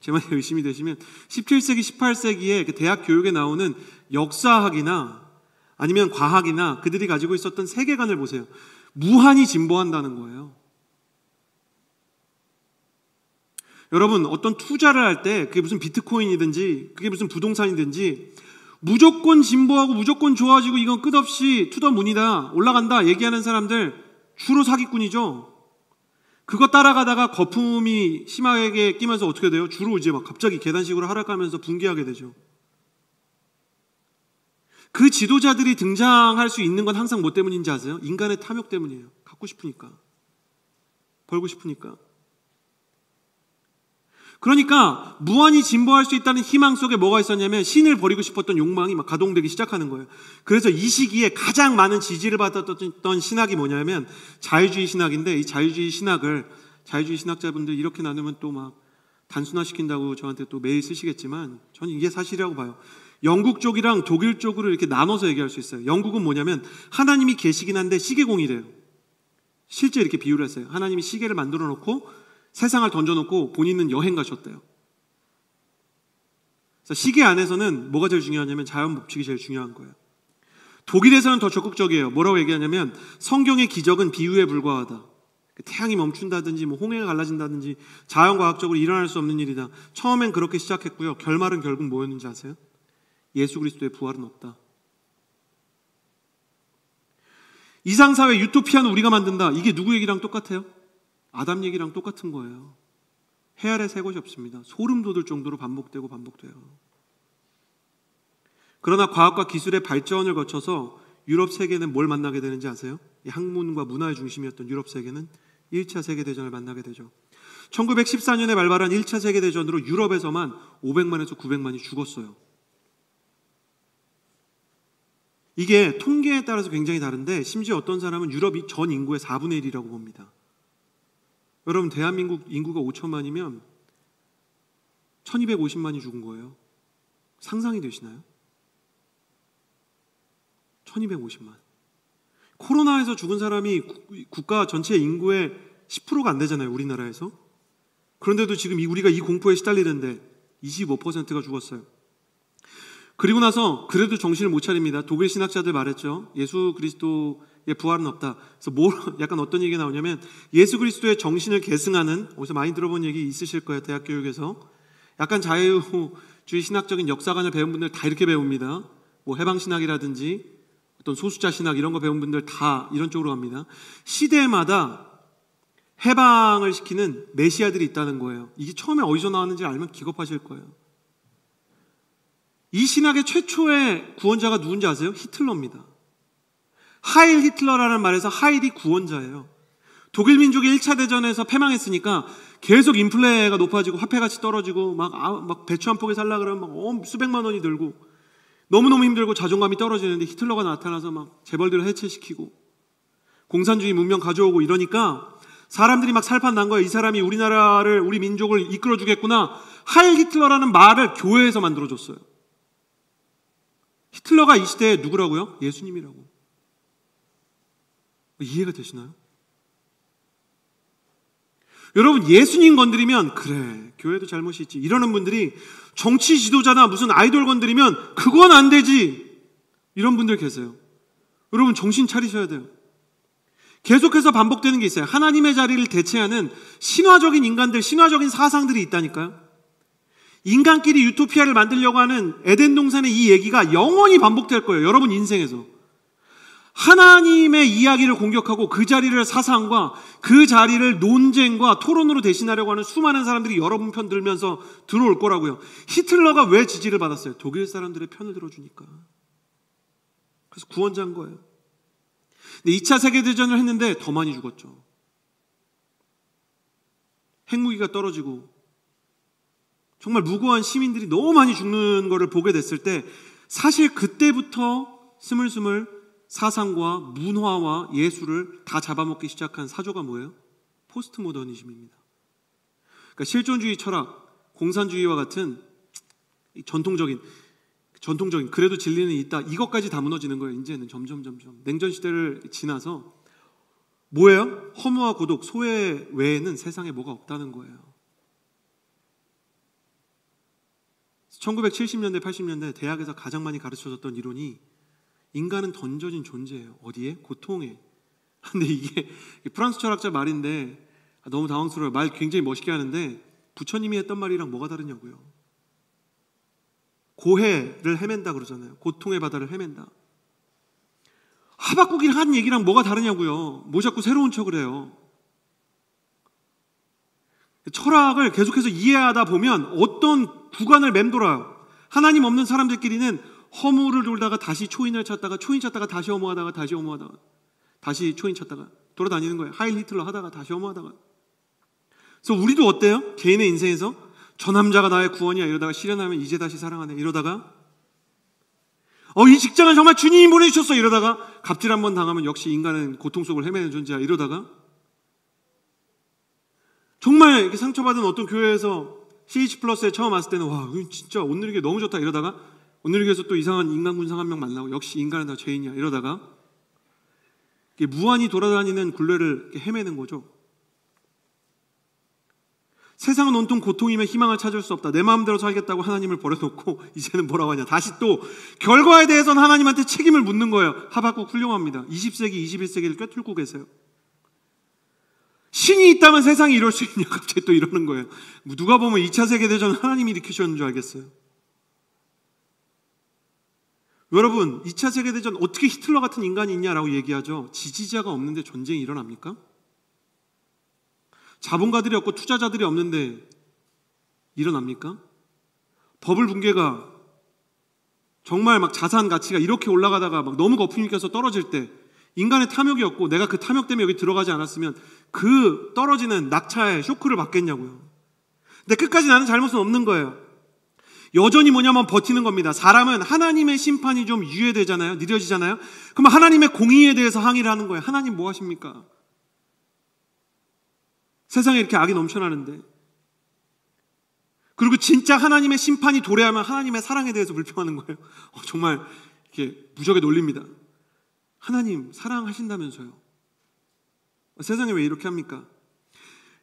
제 말이 의심이 되시면 17세기, 18세기에 그 대학 교육에 나오는 역사학이나 아니면 과학이나 그들이 가지고 있었던 세계관을 보세요. 무한히 진보한다는 거예요. 여러분, 어떤 투자를 할 때 그게 무슨 비트코인이든지 그게 무슨 부동산이든지 무조건 진보하고 무조건 좋아지고 이건 끝없이 투더문이다 올라간다 얘기하는 사람들 주로 사기꾼이죠. 그거 따라가다가 거품이 심하게 끼면서 어떻게 돼요? 주로 이제 막 갑자기 계단식으로 하락하면서 붕괴하게 되죠. 그 지도자들이 등장할 수 있는 건 항상 뭐 때문인지 아세요? 인간의 탐욕 때문이에요. 갖고 싶으니까. 벌고 싶으니까. 그러니까 무한히 진보할 수 있다는 희망 속에 뭐가 있었냐면 신을 버리고 싶었던 욕망이 막 가동되기 시작하는 거예요. 그래서 이 시기에 가장 많은 지지를 받았던 신학이 뭐냐면 자유주의 신학인데 이 자유주의 신학을 자유주의 신학자분들 이렇게 나누면 또 막 단순화시킨다고 저한테 또 매일 쓰시겠지만 저는 이게 사실이라고 봐요. 영국 쪽이랑 독일 쪽으로 이렇게 나눠서 얘기할 수 있어요. 영국은 뭐냐면 하나님이 계시긴 한데 시계공이래요. 실제 이렇게 비유를 했어요. 하나님이 시계를 만들어 놓고 세상을 던져놓고 본인은 여행 가셨대요. 시계 안에서는 뭐가 제일 중요하냐면 자연 법칙이 제일 중요한 거예요. 독일에서는 더 적극적이에요. 뭐라고 얘기하냐면 성경의 기적은 비유에 불과하다. 태양이 멈춘다든지 뭐 홍해가 갈라진다든지 자연과학적으로 일어날 수 없는 일이다. 처음엔 그렇게 시작했고요. 결말은 결국 뭐였는지 아세요? 예수 그리스도의 부활은 없다. 이상사회 유토피아는 우리가 만든다. 이게 누구 얘기랑 똑같아요? 아담 얘기랑 똑같은 거예요. 해 아래 새 곳이 없습니다. 소름 돋을 정도로 반복되고 반복돼요. 그러나 과학과 기술의 발전을 거쳐서 유럽 세계는 뭘 만나게 되는지 아세요? 학문과 문화의 중심이었던 유럽 세계는 1차 세계대전을 만나게 되죠. 1914년에 발발한 1차 세계대전으로 유럽에서만 500만에서 900만이 죽었어요. 이게 통계에 따라서 굉장히 다른데 심지어 어떤 사람은 유럽이 전 인구의 4분의 1이라고 봅니다. 여러분 대한민국 인구가 5천만이면 1250만이 죽은 거예요. 상상이 되시나요? 1250만. 코로나에서 죽은 사람이 국가 전체 인구의 10%가 안 되잖아요, 우리나라에서. 그런데도 지금 우리가 이 공포에 시달리는데 25%가 죽었어요. 그리고 나서 그래도 정신을 못 차립니다. 독일 신학자들 말했죠. 예수 그리스도 예, 부활은 없다. 그래서 뭐 약간 어떤 얘기가 나오냐면 예수 그리스도의 정신을 계승하는 어디서 많이 들어본 얘기 있으실 거예요. 대학 교육에서 약간 자유주의 신학적인 역사관을 배운 분들 다 이렇게 배웁니다. 뭐 해방 신학이라든지 어떤 소수자 신학 이런 거 배운 분들 다 이런 쪽으로 갑니다. 시대마다 해방을 시키는 메시아들이 있다는 거예요. 이게 처음에 어디서 나왔는지 알면 기겁하실 거예요. 이 신학의 최초의 구원자가 누군지 아세요? 히틀러입니다. 하일 히틀러라는 말에서 하일이 구원자예요. 독일 민족이 1차 대전에서 패망했으니까 계속 인플레가 높아지고 화폐가치 떨어지고 막, 아, 막 배추 한 포기 살라 그러면 막 수백만 원이 들고 너무너무 힘들고 자존감이 떨어지는데 히틀러가 나타나서 막 재벌들을 해체시키고 공산주의 문명 가져오고 이러니까 사람들이 막 살판 난 거예요. 이 사람이 우리나라를 우리 민족을 이끌어 주겠구나. 하일 히틀러라는 말을 교회에서 만들어 줬어요. 히틀러가 이 시대에 누구라고요? 예수님이라고. 이해가 되시나요? 여러분 예수님 건드리면 그래 교회도 잘못이 있지 이러는 분들이 정치 지도자나 무슨 아이돌 건드리면 그건 안 되지 이런 분들 계세요. 여러분 정신 차리셔야 돼요. 계속해서 반복되는 게 있어요. 하나님의 자리를 대체하는 신화적인 인간들, 신화적인 사상들이 있다니까요. 인간끼리 유토피아를 만들려고 하는 에덴 동산의 이 얘기가 영원히 반복될 거예요. 여러분 인생에서. 하나님의 이야기를 공격하고 그 자리를 사상과 그 자리를 논쟁과 토론으로 대신하려고 하는 수많은 사람들이 여러분 편 들면서 들어올 거라고요. 히틀러가 왜 지지를 받았어요? 독일 사람들의 편을 들어주니까. 그래서 구원자인 거예요. 근데 2차 세계대전을 했는데 더 많이 죽었죠. 핵무기가 떨어지고 정말 무고한 시민들이 너무 많이 죽는 것을 보게 됐을 때 사실 그때부터 스물스물 사상과 문화와 예술을 다 잡아먹기 시작한 사조가 뭐예요? 포스트 모더니즘입니다. 그러니까 실존주의 철학, 공산주의와 같은 전통적인 전통적인 그래도 진리는 있다. 이것까지 다 무너지는 거예요. 이제는 점점 점점 냉전 시대를 지나서 뭐예요? 허무와 고독, 소외 외에는 세상에 뭐가 없다는 거예요. 1970년대, 80년대 대학에서 가장 많이 가르쳐졌던 이론이 인간은 던져진 존재예요. 어디에? 고통에. 근데 이게 프랑스 철학자 말인데 너무 당황스러워요. 말 굉장히 멋있게 하는데 부처님이 했던 말이랑 뭐가 다르냐고요. 고해를 헤맨다 그러잖아요. 고통의 바다를 헤맨다. 하박국이 한 얘기랑 뭐가 다르냐고요. 뭐 자꾸 새로운 척을 해요. 철학을 계속해서 이해하다 보면 어떤 구간을 맴돌아요. 하나님 없는 사람들끼리는 허무를 돌다가 다시 초인을 찾다가 초인 찾다가 다시 허무하다가 다시 허무하다가 다시 초인 찾다가 돌아다니는 거예요. 하일 히틀러 하다가 다시 허무하다가. 그래서 우리도 어때요? 개인의 인생에서 저 남자가 나의 구원이야 이러다가 실현하면 이제 다시 사랑하네 이러다가 어 이 직장은 정말 주님이 보내주셨어 이러다가 갑질 한 번 당하면 역시 인간은 고통 속을 헤매는 존재야 이러다가 정말 이렇게 상처받은 어떤 교회에서 CH 플러스에 처음 왔을 때는 와 진짜 오늘 이게 너무 좋다 이러다가 오늘에게서 또 이상한 인간 군상 한 명 만나고 역시 인간은 다 죄인이야 이러다가 무한히 돌아다니는 굴레를 헤매는 거죠. 세상은 온통 고통이며 희망을 찾을 수 없다. 내 마음대로 살겠다고 하나님을 버려놓고 이제는 뭐라고 하냐. 다시 또 결과에 대해서는 하나님한테 책임을 묻는 거예요. 하박국 훌륭합니다. 20세기, 21세기를 꿰뚫고 계세요. 신이 있다면 세상이 이럴 수 있냐. 갑자기 또 이러는 거예요. 누가 보면 2차 세계대전 하나님이 일으키셨는 줄 알겠어요. 여러분, 2차 세계대전 어떻게 히틀러 같은 인간이 있냐라고 얘기하죠. 지지자가 없는데 전쟁이 일어납니까? 자본가들이 없고 투자자들이 없는데 일어납니까? 버블 붕괴가 정말 막 자산 가치가 이렇게 올라가다가 막 너무 거품이 껴서 떨어질 때 인간의 탐욕이 없고 내가 그 탐욕 때문에 여기 들어가지 않았으면 그 떨어지는 낙차에 쇼크를 받겠냐고요. 근데 끝까지 나는 잘못은 없는 거예요. 여전히 뭐냐면 버티는 겁니다. 사람은 하나님의 심판이 좀 유예되잖아요. 느려지잖아요. 그럼 하나님의 공의에 대해서 항의를 하는 거예요. 하나님 뭐 하십니까? 세상에 이렇게 악이 넘쳐나는데. 그리고 진짜 하나님의 심판이 도래하면 하나님의 사랑에 대해서 불평하는 거예요. 어, 정말 이렇게 무적에 놀립니다. 하나님 사랑하신다면서요. 세상에 왜 이렇게 합니까?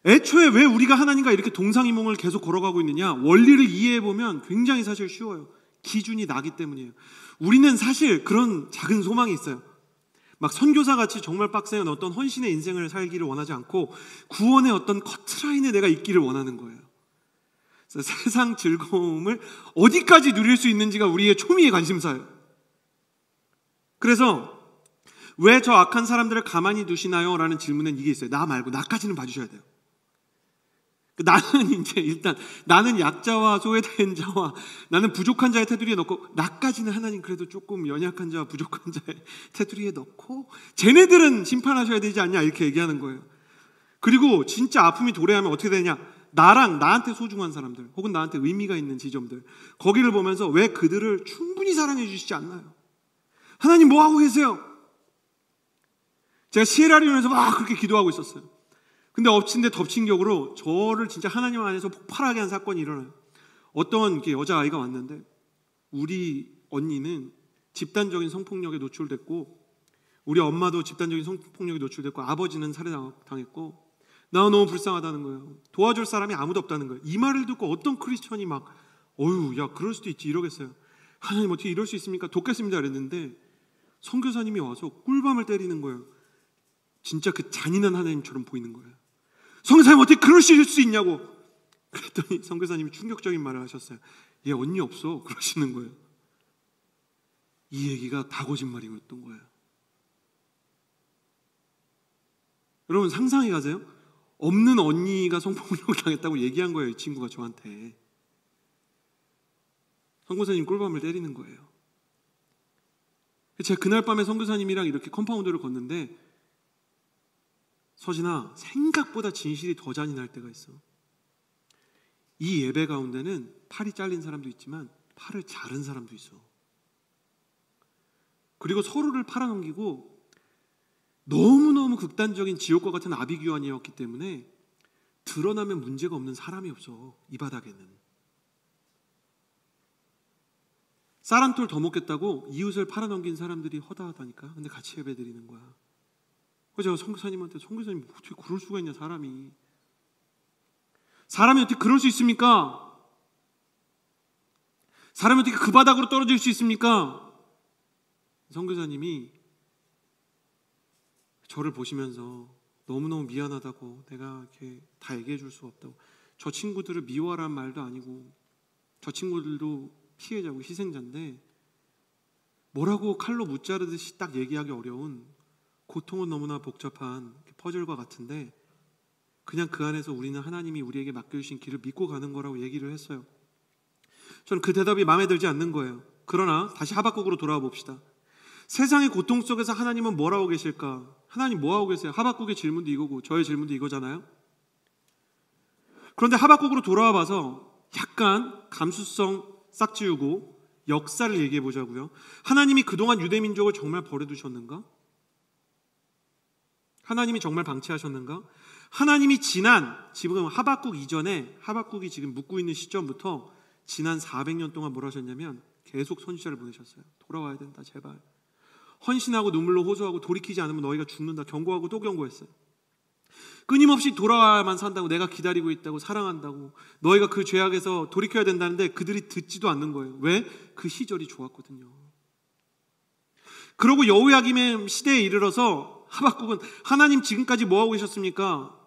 애초에 왜 우리가 하나님과 이렇게 동상이몽을 계속 걸어가고 있느냐? 원리를 이해해 보면 굉장히 사실 쉬워요. 기준이 나기 때문이에요. 우리는 사실 그런 작은 소망이 있어요. 막 선교사 같이 정말 빡센 어떤 헌신의 인생을 살기를 원하지 않고 구원의 어떤 커트라인에 내가 있기를 원하는 거예요. 세상 즐거움을 어디까지 누릴 수 있는지가 우리의 초미의 관심사예요. 그래서 왜 저 악한 사람들을 가만히 두시나요? 라는 질문은 이게 있어요. 나 말고 나까지는 봐주셔야 돼요. 그 나는 이제 일단 나는 약자와 소외된 자와 나는 부족한 자의 테두리에 넣고 나까지는 하나님 그래도 조금 연약한 자와 부족한 자의 테두리에 넣고 쟤네들은 심판하셔야 되지 않냐 이렇게 얘기하는 거예요. 그리고 진짜 아픔이 도래하면 어떻게 되냐? 나랑 나한테 소중한 사람들 혹은 나한테 의미가 있는 지점들 거기를 보면서 왜 그들을 충분히 사랑해 주시지 않나요? 하나님 뭐 하고 계세요? 제가 시에라리온에서 막 그렇게 기도하고 있었어요. 근데 엎친 데 덮친 격으로 저를 진짜 하나님 안에서 폭발하게 한 사건이 일어나요. 어떤 여자아이가 왔는데 우리 언니는 집단적인 성폭력에 노출됐고 우리 엄마도 집단적인 성폭력에 노출됐고 아버지는 살해당했고 나 너무 불쌍하다는 거예요. 도와줄 사람이 아무도 없다는 거예요. 이 말을 듣고 어떤 크리스천이 막 어휴 야 그럴 수도 있지 이러겠어요. 하나님 어떻게 이럴 수 있습니까? 돕겠습니다 그랬는데 선교사님이 와서 꿀밤을 때리는 거예요. 진짜 그 잔인한 하나님처럼 보이는 거예요. 성교사님 어떻게 그러실 수 있냐고. 그랬더니 성교사님이 충격적인 말을 하셨어요. 얘 언니 없어. 그러시는 거예요. 이 얘기가 다 거짓말이었던 거예요. 여러분 상상해 보세요. 없는 언니가 성폭력을 당했다고 얘기한 거예요. 이 친구가 저한테. 선교사님 꿀밤을 때리는 거예요. 제가 그날 밤에 선교사님이랑 이렇게 compound를 걷는데 서진아 생각보다 진실이 더 잔인할 때가 있어. 이 예배 가운데는 팔이 잘린 사람도 있지만 팔을 자른 사람도 있어. 그리고 서로를 팔아넘기고 너무너무 극단적인 지옥과 같은 아비규환이었기 때문에 드러나면 문제가 없는 사람이 없어 이 바닥에는 쌀 한 톨 더 먹겠다고 이웃을 팔아넘긴 사람들이 허다하다니까 근데 같이 예배 드리는 거야 그래서 제가 성교사님한테 성교사님 어떻게 그럴 수가 있냐 사람이 사람이 어떻게 그럴 수 있습니까? 사람이 어떻게 그 바닥으로 떨어질 수 있습니까? 성교사님이 저를 보시면서 너무너무 미안하다고 내가 이렇게 다 얘기해 줄 수 없다고 저 친구들을 미워하란 말도 아니고 저 친구들도 피해자고 희생자인데 뭐라고 칼로 무자르듯이 딱 얘기하기 어려운 고통은 너무나 복잡한 퍼즐과 같은데 그냥 그 안에서 우리는 하나님이 우리에게 맡겨주신 길을 믿고 가는 거라고 얘기를 했어요. 저는 그 대답이 마음에 들지 않는 거예요. 그러나 다시 하박국으로 돌아와 봅시다. 세상의 고통 속에서 하나님은 뭘 하고 계실까? 하나님 뭐 하고 계세요? 하박국의 질문도 이거고 저의 질문도 이거잖아요. 그런데 하박국으로 돌아와 봐서 약간 감수성 싹 지우고 역사를 얘기해 보자고요. 하나님이 그동안 유대 민족을 정말 버려두셨는가? 하나님이 정말 방치하셨는가? 하나님이 지난 지금 하박국 이전에 하박국이 지금 묵고 있는 시점부터 지난 400년 동안 뭘 하셨냐면 계속 선지자를 보내셨어요. 돌아와야 된다, 제발. 헌신하고 눈물로 호소하고 돌이키지 않으면 너희가 죽는다. 경고하고 또 경고했어요. 끊임없이 돌아와야만 산다고 내가 기다리고 있다고 사랑한다고 너희가 그 죄악에서 돌이켜야 된다는데 그들이 듣지도 않는 거예요. 왜? 그 시절이 좋았거든요. 그러고 여우야김의 시대에 이르러서 하박국은 하나님 지금까지 뭐 하고 계셨습니까?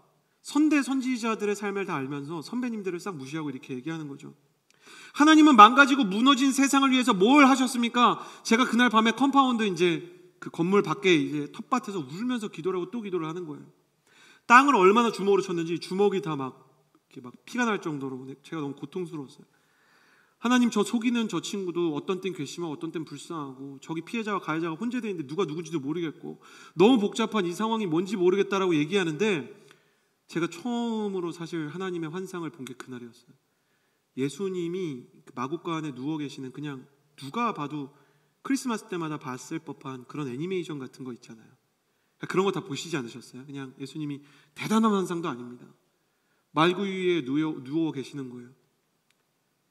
선대 선지자들의 삶을 다 알면서 선배님들을 싹 무시하고 이렇게 얘기하는 거죠. 하나님은 망가지고 무너진 세상을 위해서 뭘 하셨습니까? 제가 그날 밤에 compound 이제 그 건물 밖에 이제 텃밭에서 울면서 기도를 하고 또 기도를 하는 거예요. 땅을 얼마나 주먹으로 쳤는지 주먹이 다 막 이렇게 막 피가 날 정도로 제가 너무 고통스러웠어요. 하나님 저 속이는 저 친구도 어떤 땐 괘씸하고 어떤 땐 불쌍하고 저기 피해자와 가해자가 혼재되어 있는데 누가 누군지도 모르겠고 너무 복잡한 이 상황이 뭔지 모르겠다라고 얘기하는데 제가 처음으로 사실 하나님의 환상을 본 게 그날이었어요. 예수님이 그 마굿간 안에 누워 계시는 그냥 누가 봐도 크리스마스 때마다 봤을 법한 그런 애니메이션 같은 거 있잖아요. 그러니까 그런 거 다 보시지 않으셨어요? 그냥 예수님이 대단한 환상도 아닙니다. 말구유에 누워, 누워 계시는 거예요.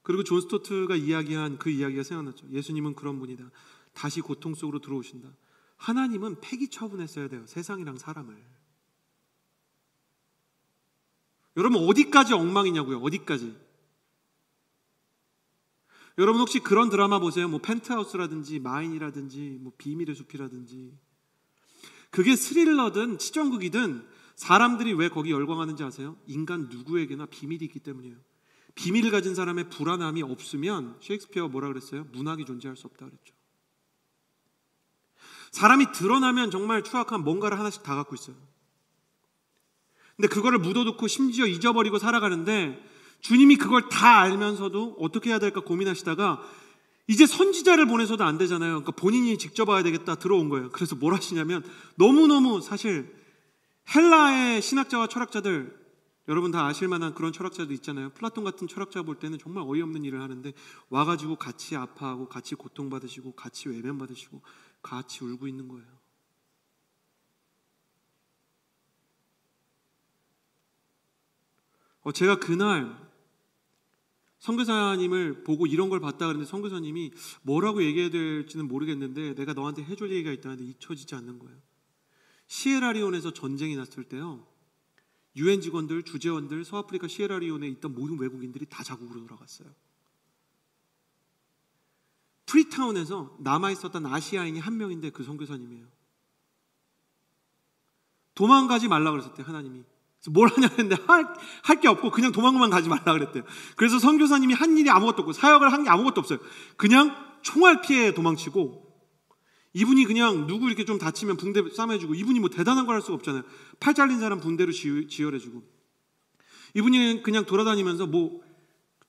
그리고 존 스토트가 이야기한 그 이야기가 생각났죠. 예수님은 그런 분이다. 다시 고통 속으로 들어오신다. 하나님은 폐기 처분했어야 돼요. 세상이랑 사람을. 여러분 어디까지 엉망이냐고요? 어디까지? 여러분 혹시 그런 드라마 보세요? 뭐 펜트하우스라든지 마인이라든지 뭐 비밀의 숲이라든지 그게 스릴러든 치정극이든 사람들이 왜 거기 열광하는지 아세요? 인간 누구에게나 비밀이 있기 때문이에요. 비밀을 가진 사람의 불안함이 없으면 셰익스피어가 뭐라 그랬어요? 문학이 존재할 수 없다 그랬죠. 사람이 드러나면 정말 추악한 뭔가를 하나씩 다 갖고 있어요. 근데 그거를 묻어두고 심지어 잊어버리고 살아가는데 주님이 그걸 다 알면서도 어떻게 해야 될까 고민하시다가 이제 선지자를 보내서도 안 되잖아요. 그러니까 본인이 직접 와야 되겠다 들어온 거예요. 그래서 뭘 하시냐면 너무너무 사실 헬라의 신학자와 철학자들 여러분 다 아실 만한 그런 철학자도 있잖아요. 플라톤 같은 철학자 볼 때는 정말 어이없는 일을 하는데 와가지고 같이 아파하고 같이 고통받으시고 같이 외면받으시고 같이 울고 있는 거예요. 어, 제가 그날 선교사님을 보고 이런 걸 봤다 그러는데 선교사님이 뭐라고 얘기해야 될지는 모르겠는데 내가 너한테 해줄 얘기가 있다는데 잊혀지지 않는 거예요. 시에라리온에서 전쟁이 났을 때요. 유엔 직원들, 주재원들, 서아프리카 시에라리온에 있던 모든 외국인들이 다 자국으로 돌아갔어요. 프리타운에서 남아 있었던 아시아인이 한 명인데 그 선교사님이에요. 도망가지 말라 그랬을 때 하나님이 뭘 하냐 했는데 할 게 없고 그냥 도망만 가지 말라 그랬대요. 그래서 선교사님이 한 일이 아무것도 없고 사역을 한 게 아무것도 없어요. 그냥 총알 피해 도망치고 이분이 그냥 누구 이렇게 좀 다치면 붕대 싸매주고 이분이 뭐 대단한 걸 할 수가 없잖아요. 팔 잘린 사람 붕대로 지혈해주고 이분이 그냥 돌아다니면서 뭐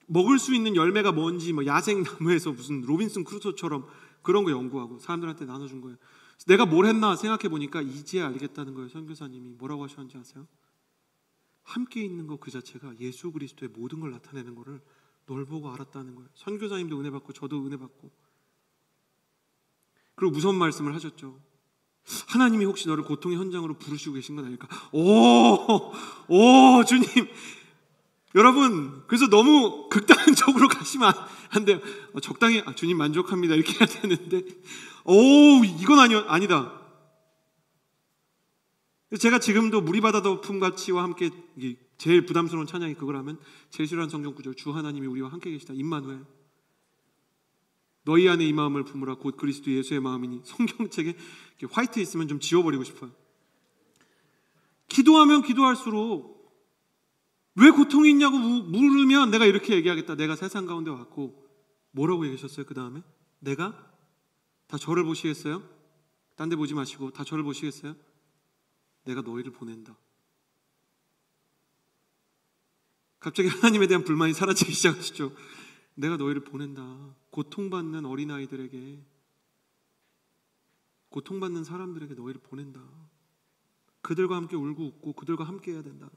먹을 수 있는 열매가 뭔지 뭐 야생 나무에서 무슨 로빈슨 크루소처럼 그런 거 연구하고 사람들한테 나눠준 거예요. 내가 뭘 했나 생각해 보니까 이제 알겠다는 거예요. 선교사님이 뭐라고 하셨는지 아세요? 함께 있는 것 그 자체가 예수 그리스도의 모든 걸 나타내는 것을 널 보고 알았다는 거예요. 선교사님도 은혜 받고 저도 은혜 받고 그리고 무서운 말씀을 하셨죠. 하나님이 혹시 너를 고통의 현장으로 부르시고 계신 건 아닐까? 오, 오, 주님. 여러분, 그래서 너무 극단적으로 가시면 안 돼요. 어, 적당히, 아, 주님 만족합니다. 이렇게 해야 되는데, 오, 이건 아니, 아니다. 제가 지금도 무리바다 덮음 같이와 함께 제일 부담스러운 찬양이 그걸 하면 제일 싫어하는 성경 구절 주 하나님이 우리와 함께 계시다. 임마누엘. 너희 안에 이 마음을 품으라 곧 그리스도 예수의 마음이니 성경책에 화이트 있으면 좀 지워버리고 싶어요. 기도하면 기도할수록 왜 고통이 있냐고 물으면 내가 이렇게 얘기하겠다. 내가 세상 가운데 왔고 뭐라고 얘기하셨어요? 그 다음에 내가 다 저를 보시겠어요? 딴 데 보지 마시고 다 저를 보시겠어요? 내가 너희를 보낸다. 갑자기 하나님에 대한 불만이 사라지기 시작하시죠. 내가 너희를 보낸다. 고통받는 어린아이들에게, 고통받는 사람들에게 너희를 보낸다. 그들과 함께 울고 웃고 그들과 함께 해야 된다.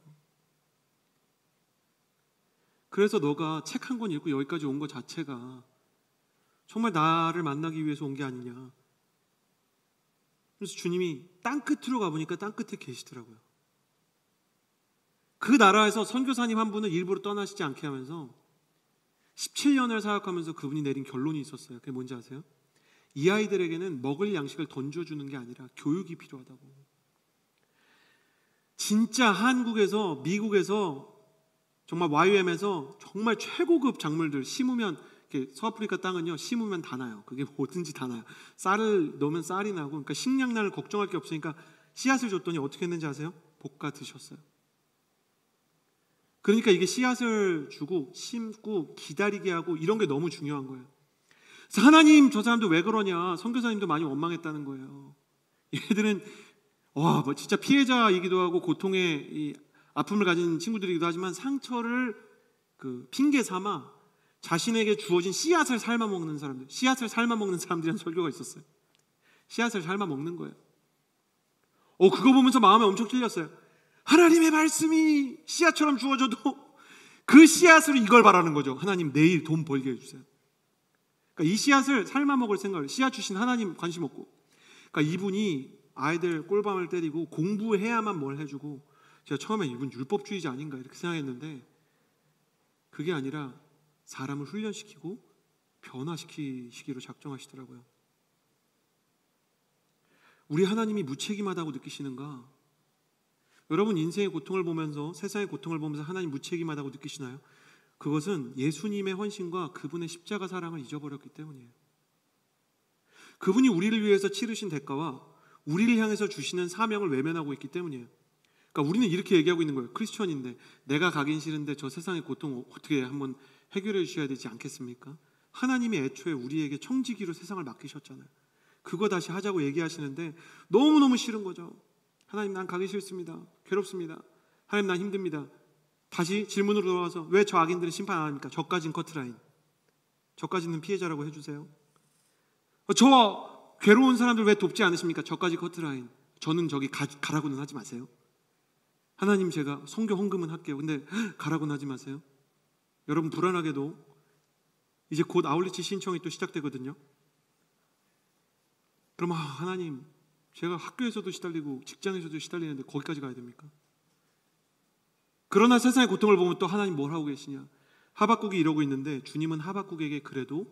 그래서 너가 책 한 권 읽고 여기까지 온 것 자체가 정말 나를 만나기 위해서 온 게 아니냐. 그래서 주님이 땅 끝으로 가보니까 땅 끝에 계시더라고요. 그 나라에서 선교사님 한 분을 일부러 떠나시지 않게 하면서 17년을 사역하면서 그분이 내린 결론이 있었어요. 그게 뭔지 아세요? 이 아이들에게는 먹을 양식을 던져주는 게 아니라 교육이 필요하다고. 진짜 한국에서, 미국에서, 정말 YM에서 정말 최고급 작물들 심으면, 서아프리카 땅은요, 심으면 다 나요. 그게 뭐든지 다 나요. 쌀을 넣으면 쌀이 나고, 그러니까 식량난을 걱정할 게 없으니까 씨앗을 줬더니 어떻게 했는지 아세요? 볶아 드셨어요. 그러니까 이게 씨앗을 주고 심고 기다리게 하고 이런 게 너무 중요한 거예요. 하나님 저 사람들 왜 그러냐? 선교사님도 많이 원망했다는 거예요. 얘들은 와, 뭐 진짜 피해자이기도 하고 고통의 이 아픔을 가진 친구들이기도 하지만 상처를 그 핑계 삼아 자신에게 주어진 씨앗을 삶아 먹는 사람들, 씨앗을 삶아 먹는 사람들이란 설교가 있었어요. 씨앗을 삶아 먹는 거예요. 어, 그거 보면서 마음에 엄청 찔렸어요. 하나님의 말씀이 씨앗처럼 주어져도 그 씨앗으로 이걸 바라는 거죠. 하나님 내일 돈 벌게 해주세요. 그러니까 이 씨앗을 삶아 먹을 생각을 씨앗 주신 하나님 관심 없고, 그러니까 이분이 아이들 꼴밤을 때리고 공부해야만 뭘 해주고, 제가 처음에 이분 율법주의자 아닌가 이렇게 생각했는데 그게 아니라 사람을 훈련시키고 변화시키시기로 작정하시더라고요. 우리 하나님이 무책임하다고 느끼시는가? 여러분 인생의 고통을 보면서 세상의 고통을 보면서 하나님 무책임하다고 느끼시나요? 그것은 예수님의 헌신과 그분의 십자가 사랑을 잊어버렸기 때문이에요. 그분이 우리를 위해서 치르신 대가와 우리를 향해서 주시는 사명을 외면하고 있기 때문이에요. 그러니까 우리는 이렇게 얘기하고 있는 거예요. 크리스천인데 내가 가긴 싫은데 저 세상의 고통 어떻게 한번 해결해 주셔야 되지 않겠습니까? 하나님이 애초에 우리에게 청지기로 세상을 맡기셨잖아요. 그거 다시 하자고 얘기하시는데 너무너무 싫은 거죠. 하나님 난 가기 싫습니다. 괴롭습니다. 하나님 난 힘듭니다. 다시 질문으로 돌아와서 왜 저 악인들은 심판 안 합니까? 저까지는 커트라인. 저까지는 피해자라고 해주세요. 어, 저 괴로운 사람들 왜 돕지 않으십니까? 저까지 커트라인. 저는 저기 가, 가라고는 하지 마세요. 하나님 제가 성교 헌금은 할게요. 근데 가라고는 하지 마세요. 여러분 불안하게도 이제 곧 아울리치 신청이 또 시작되거든요. 그럼 아, 하나님 제가 학교에서도 시달리고 직장에서도 시달리는데 거기까지 가야 됩니까? 그러나 세상의 고통을 보면 또 하나님 뭘 하고 계시냐? 하박국이 이러고 있는데 주님은 하박국에게 그래도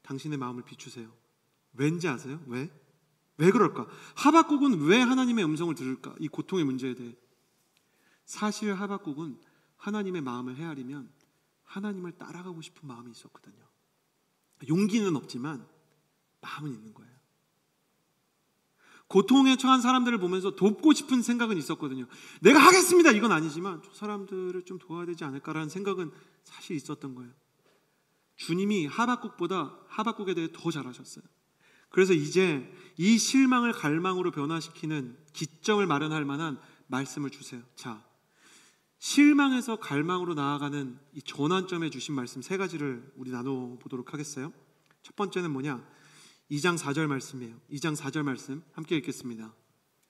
당신의 마음을 비추세요. 왠지 아세요? 왜? 왜 그럴까? 하박국은 왜 하나님의 음성을 들을까? 이 고통의 문제에 대해. 사실 하박국은 하나님의 마음을 헤아리면 하나님을 따라가고 싶은 마음이 있었거든요. 용기는 없지만 마음은 있는 거예요. 고통에 처한 사람들을 보면서 돕고 싶은 생각은 있었거든요. 내가 하겠습니다. 이건 아니지만 저 사람들을 좀 도와야 되지 않을까라는 생각은 사실 있었던 거예요. 주님이 하박국보다 하박국에 대해 더 잘하셨어요. 그래서 이제 이 실망을 갈망으로 변화시키는 기점을 마련할 만한 말씀을 주세요. 자, 실망에서 갈망으로 나아가는 이 전환점에 주신 말씀 세 가지를 우리 나눠 보도록 하겠어요. 첫 번째는 뭐냐? 2장 4절 말씀이에요. 2장 4절 말씀 함께 읽겠습니다.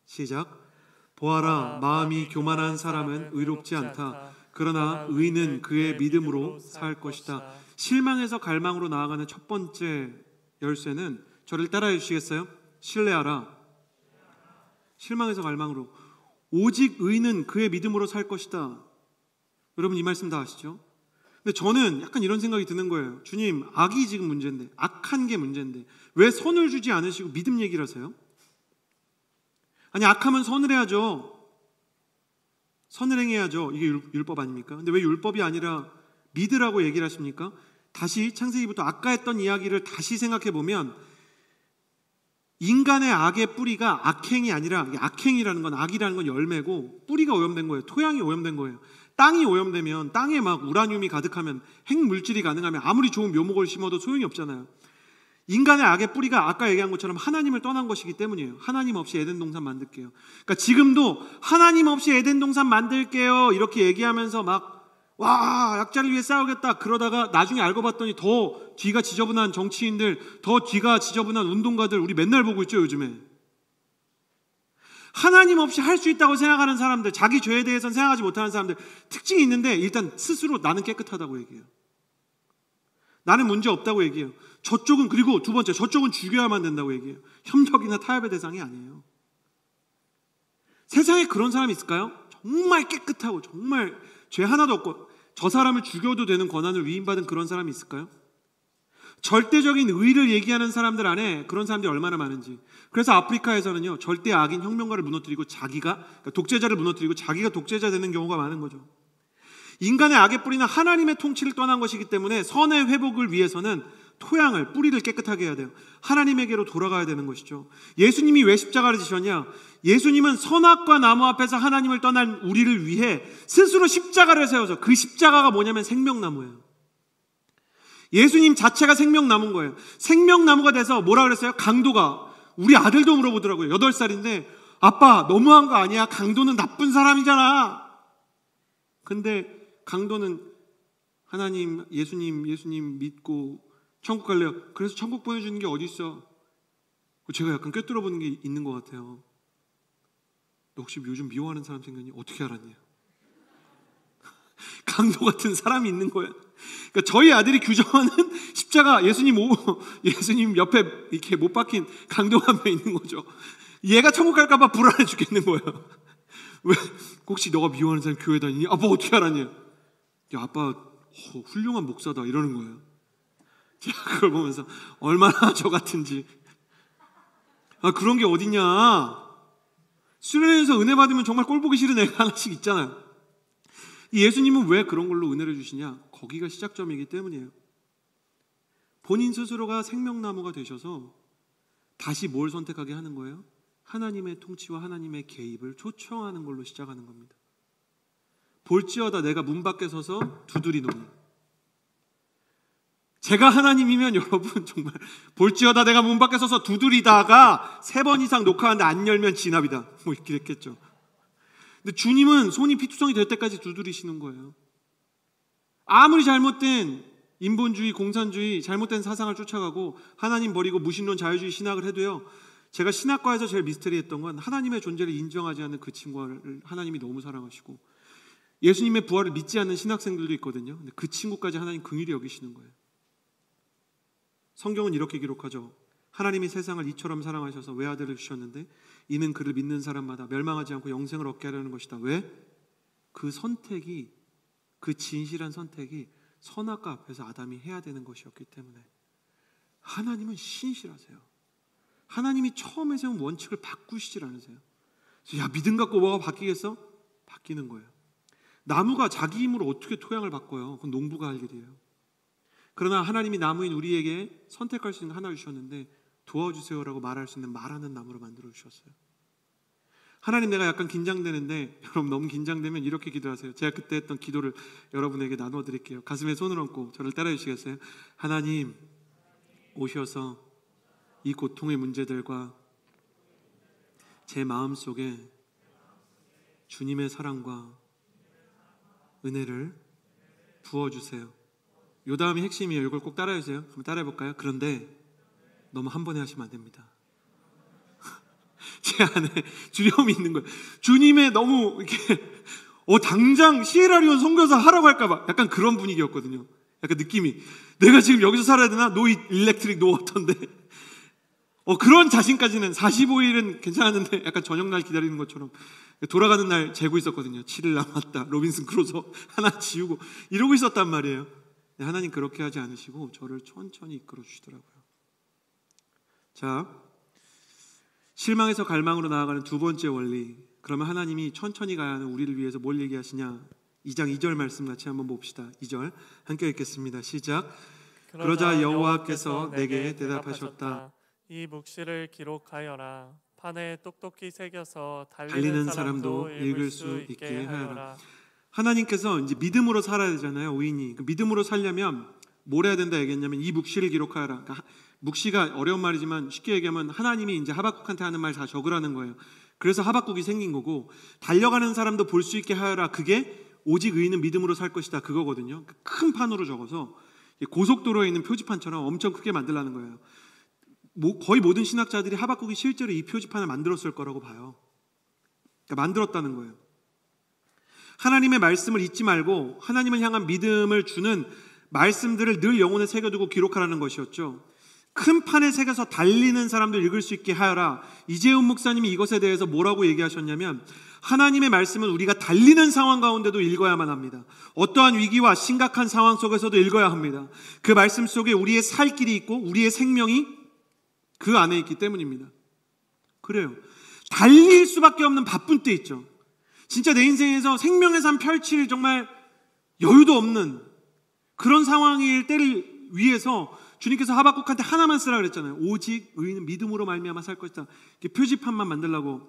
시작. 보아라 마음이 교만한 사람은 의롭지 않다. 그러나 의는 그의 믿음으로 살 것이다. 실망에서 갈망으로 나아가는 첫 번째 열쇠는 저를 따라해 주시겠어요? 신뢰하라. 실망에서 갈망으로 오직 의는 그의 믿음으로 살 것이다. 여러분 이 말씀 다 아시죠? 근데 저는 약간 이런 생각이 드는 거예요. 주님, 악이 지금 문제인데, 악한 게 문제인데, 왜 선을 주지 않으시고 믿음 얘기를 하세요? 아니, 악하면 선을 해야죠. 선을 행해야죠. 이게 율, 법 아닙니까? 근데 왜 율법이 아니라 믿으라고 얘기를 하십니까? 다시 창세기부터 아까 했던 이야기를 다시 생각해 보면 인간의 악의 뿌리가 악행이 아니라 악행이라는 건 악이라는 건 열매고 뿌리가 오염된 거예요. 토양이 오염된 거예요. 땅이 오염되면 땅에 막 우라늄이 가득하면 핵물질이 가능하면 아무리 좋은 묘목을 심어도 소용이 없잖아요. 인간의 악의 뿌리가 아까 얘기한 것처럼 하나님을 떠난 것이기 때문이에요. 하나님 없이 에덴 동산 만들게요. 그러니까 지금도 하나님 없이 에덴 동산 만들게요. 이렇게 얘기하면서 막 와, 약자를 위해 싸우겠다. 그러다가 나중에 알고 봤더니 더 뒤가 지저분한 정치인들, 더 뒤가 지저분한 운동가들 우리 맨날 보고 있죠, 요즘에. 하나님 없이 할 수 있다고 생각하는 사람들, 자기 죄에 대해서는 생각하지 못하는 사람들 특징이 있는데 일단 스스로 나는 깨끗하다고 얘기해요. 나는 문제 없다고 얘기해요. 저쪽은 그리고 두 번째 저쪽은 죽여야만 된다고 얘기해요. 협력이나 타협의 대상이 아니에요. 세상에 그런 사람이 있을까요? 정말 깨끗하고 정말 죄 하나도 없고 저 사람을 죽여도 되는 권한을 위임받은 그런 사람이 있을까요? 절대적인 의를 얘기하는 사람들 안에 그런 사람들이 얼마나 많은지. 그래서 아프리카에서는요, 절대 악인 혁명가를 무너뜨리고 자기가, 그러니까 독재자를 무너뜨리고 자기가 독재자 되는 경우가 많은 거죠. 인간의 악의 뿌리는 하나님의 통치를 떠난 것이기 때문에 선의 회복을 위해서는 토양을, 뿌리를 깨끗하게 해야 돼요. 하나님에게로 돌아가야 되는 것이죠. 예수님이 왜 십자가를 지셨냐? 예수님은 선악과 나무 앞에서 하나님을 떠난 우리를 위해 스스로 십자가를 세워서 그 십자가가 뭐냐면 생명나무예요. 예수님 자체가 생명나무인 거예요. 생명나무가 돼서 뭐라 그랬어요? 강도가 우리 아들도 물어보더라고요. 8살인데 아빠 너무한 거 아니야? 강도는 나쁜 사람이잖아. 근데 강도는 하나님, 예수님, 예수님 믿고 천국 갈래요. 그래서 천국 보내주는 게 어디 있어? 제가 약간 꿰뚫어 보는 게 있는 것 같아요. 너 혹시 요즘 미워하는 사람 생겼니? 어떻게 알았냐? 강도 같은 사람이 있는 거야. 그러니까 저희 아들이 규정하는 십자가 예수님 오, 예수님 옆에 이렇게 못 박힌 강도가 한명 있는 거죠. 얘가 천국 갈까봐 불안해 죽겠는 거예요. 왜 혹시 너가 미워하는 사람 교회 다니니? 아빠 어떻게 알았냐? 야 아빠 어, 훌륭한 목사다 이러는 거예요. 제가 그걸 보면서 얼마나 저 같은지. 아, 그런 게 어딨냐. 수련회에서 은혜 받으면 정말 꼴 보기 싫은 애가 하나씩 있잖아요. 예수님은 왜 그런 걸로 은혜를 주시냐? 거기가 시작점이기 때문이에요. 본인 스스로가 생명나무가 되셔서 다시 뭘 선택하게 하는 거예요? 하나님의 통치와 하나님의 개입을 초청하는 걸로 시작하는 겁니다. 볼지어다 내가 문 밖에 서서 두드리노니 제가 하나님이면 여러분 정말 볼지어다 내가 문 밖에 서서 두드리다가 세 번 이상 녹화하는데 안 열면 진압이다. 뭐 이렇게 됐겠죠. 근데 주님은 손이 피투성이 될 때까지 두드리시는 거예요. 아무리 잘못된 인본주의, 공산주의, 잘못된 사상을 쫓아가고 하나님 버리고 무신론, 자유주의 신학을 해도요. 제가 신학과에서 제일 미스터리했던 건 하나님의 존재를 인정하지 않는 그 친구를 하나님이 너무 사랑하시고 예수님의 부활을 믿지 않는 신학생들도 있거든요. 근데 그 친구까지 하나님 긍휼히 여기시는 거예요. 성경은 이렇게 기록하죠. 하나님이 세상을 이처럼 사랑하셔서 외아들을 주셨는데 이는 그를 믿는 사람마다 멸망하지 않고 영생을 얻게 하려는 것이다. 왜? 그 선택이 그 진실한 선택이 선악과 앞에서 아담이 해야 되는 것이었기 때문에 하나님은 신실하세요. 하나님이 처음에 세운 원칙을 바꾸시질 않으세요. 야 믿음 갖고 뭐가 바뀌겠어? 바뀌는 거예요. 나무가 자기 힘으로 어떻게 토양을 바꿔요? 그건 농부가 할 일이에요. 그러나 하나님이 나무인 우리에게 선택할 수 있는 하나를 주셨는데 도와주세요라고 말할 수 있는 말하는 나무로 만들어 주셨어요. 하나님 내가 약간 긴장되는데 여러분 너무 긴장되면 이렇게 기도하세요. 제가 그때 했던 기도를 여러분에게 나눠 드릴게요. 가슴에 손을 얹고 저를 따라 주시겠어요? 하나님 오셔서 이 고통의 문제들과 제 마음 속에 주님의 사랑과 은혜를 부어 주세요. 요 다음이 핵심이에요. 이걸 꼭 따라해 주세요. 한번 따라해 볼까요? 그런데 너무 한 번에 하시면 안 됩니다. 제 안에 두려움이 있는 거예요. 주님의 너무 이렇게 어 당장 시에라리온 선교사 하라고 할까봐 약간 그런 분위기였거든요. 약간 느낌이 내가 지금 여기서 살아야 되나? no electric no water인데? 어 그런 자신까지는 45일은 괜찮았는데 약간 전역 날 기다리는 것처럼 돌아가는 날 재고 있었거든요. 7일 남았다. 로빈슨 크루소 하나 지우고 이러고 있었단 말이에요. 하나님 그렇게 하지 않으시고 저를 천천히 이끌어 주시더라고요. 자, 실망에서 갈망으로 나아가는 두 번째 원리. 그러면 하나님이 천천히 가야 하는 우리를 위해서 뭘 얘기하시냐? 2장 2절 말씀 같이 한번 봅시다. 2절 함께 읽겠습니다. 시작. 그러자 여호와께서 내게 대답하셨다. 이 묵시를 기록하여라. 판에 똑똑히 새겨서 달리는, 달리는 사람도 사람도 읽을 수 있게 하여라. 하나님께서 이제 믿음으로 살아야 되잖아요. 오인이 그 믿음으로 살려면 뭘 해야 된다 얘기했냐면 이 묵시를 기록하여라. 그러니까 하- 묵시가 어려운 말이지만 쉽게 얘기하면 하나님이 이제 하박국한테 하는 말 다 적으라는 거예요. 그래서 하박국이 생긴 거고 달려가는 사람도 볼 수 있게 하여라. 그게 오직 의인은 믿음으로 살 것이다. 그거거든요. 큰 판으로 적어서 고속도로에 있는 표지판처럼 엄청 크게 만들라는 거예요. 뭐 거의 모든 신학자들이 하박국이 실제로 이 표지판을 만들었을 거라고 봐요. 그러니까 만들었다는 거예요. 하나님의 말씀을 잊지 말고 하나님을 향한 믿음을 주는 말씀들을 늘 영혼에 새겨두고 기록하라는 것이었죠. 큰 판에 새겨서 달리는 사람도 읽을 수 있게 하여라. 이재훈 목사님이 이것에 대해서 뭐라고 얘기하셨냐면 하나님의 말씀은 우리가 달리는 상황 가운데도 읽어야만 합니다. 어떠한 위기와 심각한 상황 속에서도 읽어야 합니다. 그 말씀 속에 우리의 살 길이 있고 우리의 생명이 그 안에 있기 때문입니다. 그래요. 달릴 수밖에 없는 바쁜 때 있죠. 진짜 내 인생에서 생명의 삶 펼칠 정말 여유도 없는 그런 상황일 때를 위해서 주님께서 하박국한테 하나만 쓰라 그랬잖아요. 오직 의인은 믿음으로 말미암아 살 것이다. 이렇게 표지판만 만들라고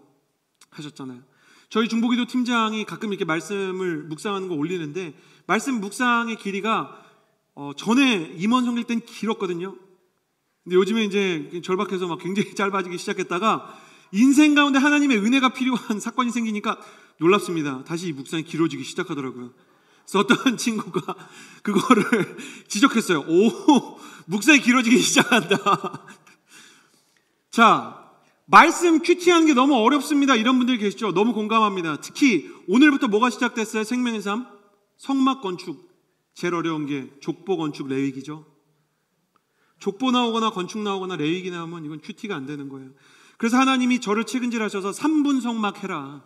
하셨잖아요. 저희 중보기도 팀장이 가끔 이렇게 말씀을 묵상하는 거 올리는데 말씀 묵상의 길이가 어, 전에 임원 성길 땐 길었거든요. 근데 요즘에 이제 절박해서 막 굉장히 짧아지기 시작했다가 인생 가운데 하나님의 은혜가 필요한 사건이 생기니까 놀랍습니다. 다시 이 묵상이 길어지기 시작하더라고요. 그래서 어떤 친구가 그거를 지적했어요. 오, 묵상이 길어지기 시작한다. 자, 말씀 큐티하는 게 너무 어렵습니다. 이런 분들 계시죠? 너무 공감합니다. 특히 오늘부터 뭐가 시작됐어요? 생명의 삶? 성막 건축. 제일 어려운 게 족보 건축 레위기죠. 족보 나오거나 건축 나오거나 레위기 나오면 이건 큐티가 안 되는 거예요. 그래서 하나님이 저를 책임질하셔서 3분 성막 해라.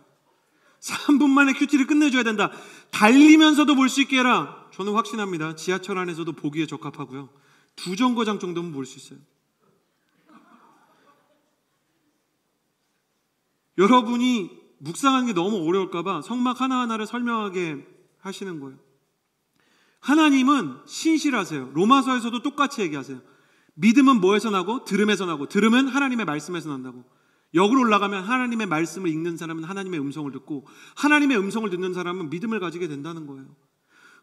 3분 만에 큐티를 끝내줘야 된다. 달리면서도 볼 수 있게 해라. 저는 확신합니다. 지하철 안에서도 보기에 적합하고요. 두 정거장 정도면 볼수 있어요. 여러분이 묵상하는 게 너무 어려울까봐 성막 하나하나를 설명하게 하시는 거예요. 하나님은 신실하세요. 로마서에서도 똑같이 얘기하세요. 믿음은 뭐에서 나고? 들음에서 나고. 들음은 하나님의 말씀에서 난다고. 역으로 올라가면 하나님의 말씀을 읽는 사람은 하나님의 음성을 듣고 하나님의 음성을 듣는 사람은 믿음을 가지게 된다는 거예요.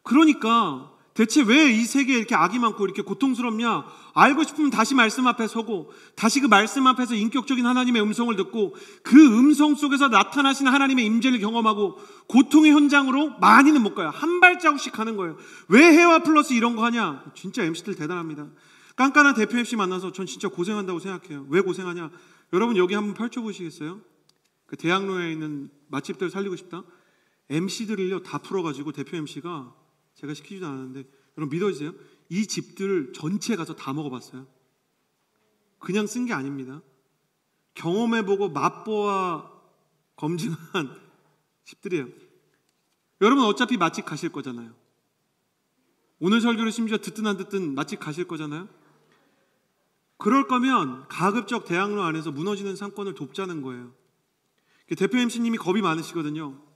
그러니까 대체 왜 이 세계에 이렇게 악이 많고 이렇게 고통스럽냐? 알고 싶으면 다시 말씀 앞에 서고 다시 그 말씀 앞에서 인격적인 하나님의 음성을 듣고 그 음성 속에서 나타나시는 하나님의 임재를 경험하고 고통의 현장으로 많이는 못 가요. 한 발자국씩 가는 거예요. 왜 해와 플러스 이런 거 하냐? 진짜 MC들 대단합니다. 깐깐한 대표 MC 만나서 전 진짜 고생한다고 생각해요. 왜 고생하냐? 여러분 여기 한번 펼쳐보시겠어요? 그 대학로에 있는 맛집들 살리고 싶다? MC들을요 다 풀어가지고 대표 MC가 제가 시키지도 않았는데 여러분 믿어주세요. 이 집들 전체 가서 다 먹어봤어요. 그냥 쓴 게 아닙니다. 경험해보고 맛보아 검증한 집들이에요. 여러분 어차피 맛집 가실 거잖아요. 오늘 설교를 심지어 듣든 안 듣든 맛집 가실 거잖아요. 그럴 거면 가급적 대학로 안에서 무너지는 상권을 돕자는 거예요. 대표 MC님이 겁이 많으시거든요.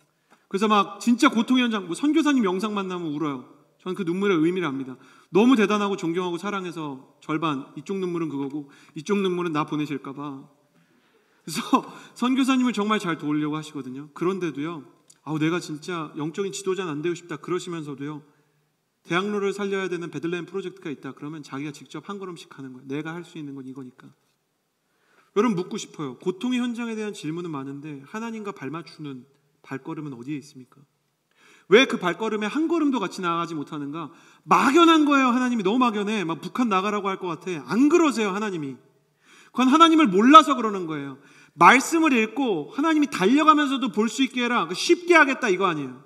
그래서 막 진짜 고통 현장, 뭐 선교사님 영상 만나면 울어요. 저는 그 눈물의 의미를 압니다. 너무 대단하고 존경하고 사랑해서 절반 이쪽 눈물은 그거고 이쪽 눈물은 나 보내실까봐. 그래서 선교사님을 정말 잘 도우려고 하시거든요. 그런데도요, 아우 내가 진짜 영적인 지도자는 안 되고 싶다 그러시면서도요, 대학로를 살려야 되는 베들레헴 프로젝트가 있다 그러면 자기가 직접 한 걸음씩 하는 거예요. 내가 할 수 있는 건 이거니까. 여러분 묻고 싶어요. 고통의 현장에 대한 질문은 많은데 하나님과 발맞추는 발걸음은 어디에 있습니까? 왜 그 발걸음에 한 걸음도 같이 나아가지 못하는가? 막연한 거예요. 하나님이 너무 막연해. 막 북한 나가라고 할 것 같아. 안 그러세요. 하나님이. 그건 하나님을 몰라서 그러는 거예요. 말씀을 읽고 하나님이 달려가면서도 볼 수 있게 해라. 쉽게 하겠다 이거 아니에요.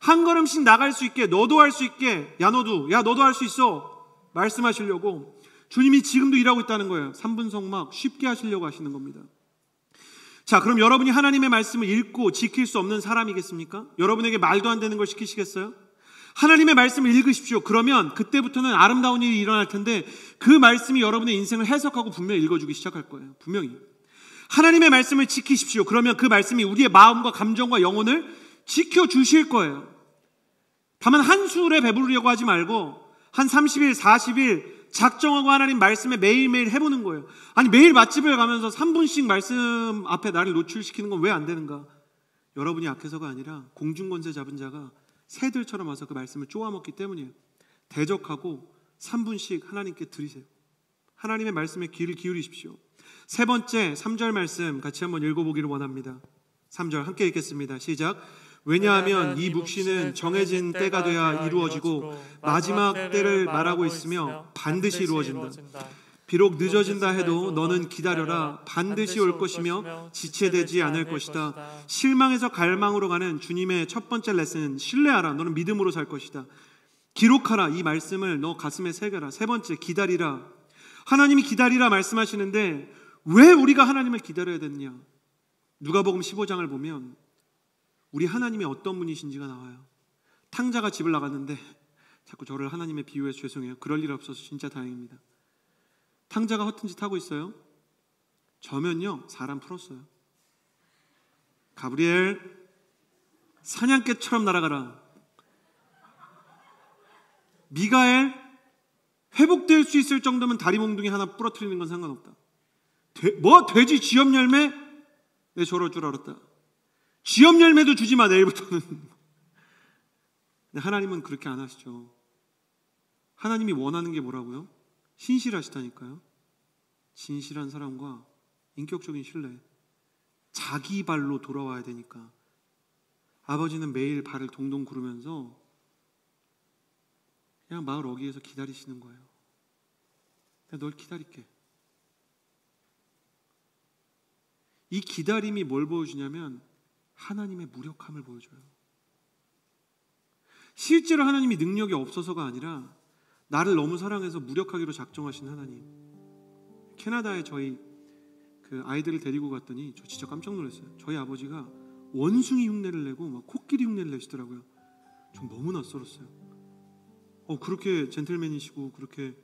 한 걸음씩 나갈 수 있게 너도 할 수 있게 야 너도 야 너도 할 수 있어 말씀하시려고 주님이 지금도 일하고 있다는 거예요. 3분 성막 쉽게 하시려고 하시는 겁니다. 자, 그럼 여러분이 하나님의 말씀을 읽고 지킬 수 없는 사람이겠습니까? 여러분에게 말도 안 되는 걸 시키시겠어요? 하나님의 말씀을 읽으십시오. 그러면 그때부터는 아름다운 일이 일어날 텐데 그 말씀이 여러분의 인생을 해석하고 분명히 읽어주기 시작할 거예요. 분명히. 하나님의 말씀을 지키십시오. 그러면 그 말씀이 우리의 마음과 감정과 영혼을 지켜주실 거예요. 다만 한 수에 배부르려고 하지 말고 한 30일, 40일 작정하고 하나님 말씀에 매일매일 해보는 거예요. 아니 매일 맛집을 가면서 3분씩 말씀 앞에 나를 노출시키는 건 왜 안 되는가? 여러분이 약해서가 아니라 공중권세 잡은 자가 새들처럼 와서 그 말씀을 쪼아먹기 때문이에요. 대적하고 3분씩 하나님께 드리세요. 하나님의 말씀에 귀를 기울이십시오. 세 번째 3절 말씀 같이 한번 읽어보기를 원합니다. 3절 함께 읽겠습니다. 시작. 왜냐하면 이 묵시는 정해진 때가 돼야 이루어지고 마지막 때를 말하고 있으며 반드시 이루어진다. 비록 늦어진다 해도 너는 기다려라. 반드시 올 것이며 지체되지 않을 것이다. 실망에서 갈망으로 가는 주님의 첫 번째 레슨은 신뢰하라. 너는 믿음으로 살 것이다. 기록하라. 이 말씀을 너 가슴에 새겨라. 세 번째 기다리라. 하나님이 기다리라 말씀하시는데 왜 우리가 하나님을 기다려야 되느냐? 누가복음 15장을 보면 우리 하나님이 어떤 분이신지가 나와요. 탕자가 집을 나갔는데 자꾸 저를 하나님의 비유해서 죄송해요. 그럴 일 없어서 진짜 다행입니다. 탕자가 허튼 짓 하고 있어요. 저면요 사람 풀었어요. 가브리엘 사냥개처럼 날아가라. 미가엘 회복될 수 있을 정도면 다리 몽둥이 하나 부러뜨리는 건 상관없다. 돼, 뭐 돼지 쥐염 열매? 내 저럴 줄 알았다. 쥐염 열매도 주지 마 내일부터는. 하나님은 그렇게 안 하시죠. 하나님이 원하는 게 뭐라고요? 신실하시다니까요. 진실한 사람과 인격적인 신뢰. 자기 발로 돌아와야 되니까. 아버지는 매일 발을 동동 구르면서 그냥 마을 어귀에서 기다리시는 거예요. 내가 널 기다릴게. 이 기다림이 뭘 보여주냐면 하나님의 무력함을 보여줘요. 실제로 하나님이 능력이 없어서가 아니라 나를 너무 사랑해서 무력하기로 작정하신 하나님. 캐나다에 저희 그 아이들을 데리고 갔더니 저 진짜 깜짝 놀랐어요. 저희 아버지가 원숭이 흉내를 내고 막 코끼리 흉내를 내시더라고요. 전 너무 낯설었어요. 어 그렇게 젠틀맨이시고 그렇게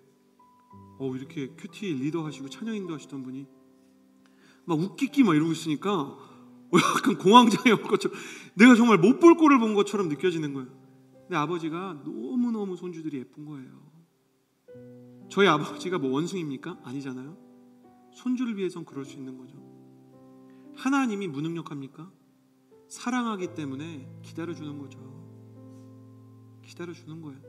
어 이렇게 큐티 리더 하시고 찬양 인도 하시던 분이 막 웃기기 막 이러고 있으니까 약간 공황장애 올 것처럼 내가 정말 못 볼 꼴을 본 것처럼 느껴지는 거예요. 근데 아버지가 너무너무 손주들이 예쁜 거예요. 저희 아버지가 뭐 원숭입니까? 아니잖아요. 손주를 위해선 그럴 수 있는 거죠. 하나님이 무능력합니까? 사랑하기 때문에 기다려주는 거죠. 기다려주는 거예요.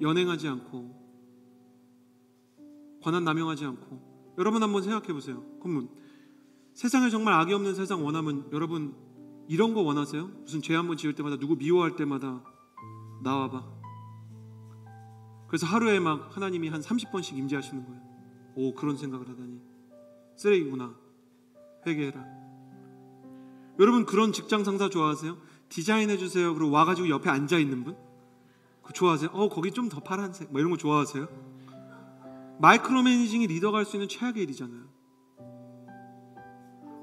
연행하지 않고, 권한 남용하지 않고. 여러분 한번 생각해 보세요. 그러면 세상에 정말 악이 없는 세상 원하면 여러분 이런 거 원하세요? 무슨 죄 한 번 지을 때마다 누구 미워할 때마다 나와봐. 그래서 하루에 막 하나님이 한 30번씩 임재하시는 거예요. 오 그런 생각을 하다니 쓰레기구나. 회개해라. 여러분 그런 직장 상사 좋아하세요? 디자인해 주세요. 그리고 와가지고 옆에 앉아 있는 분? 그 좋아하세요? 어 거기 좀 더 파란색. 뭐 이런 거 좋아하세요? 마이크로 매니징이 리더가 할 수 있는 최악의 일이잖아요.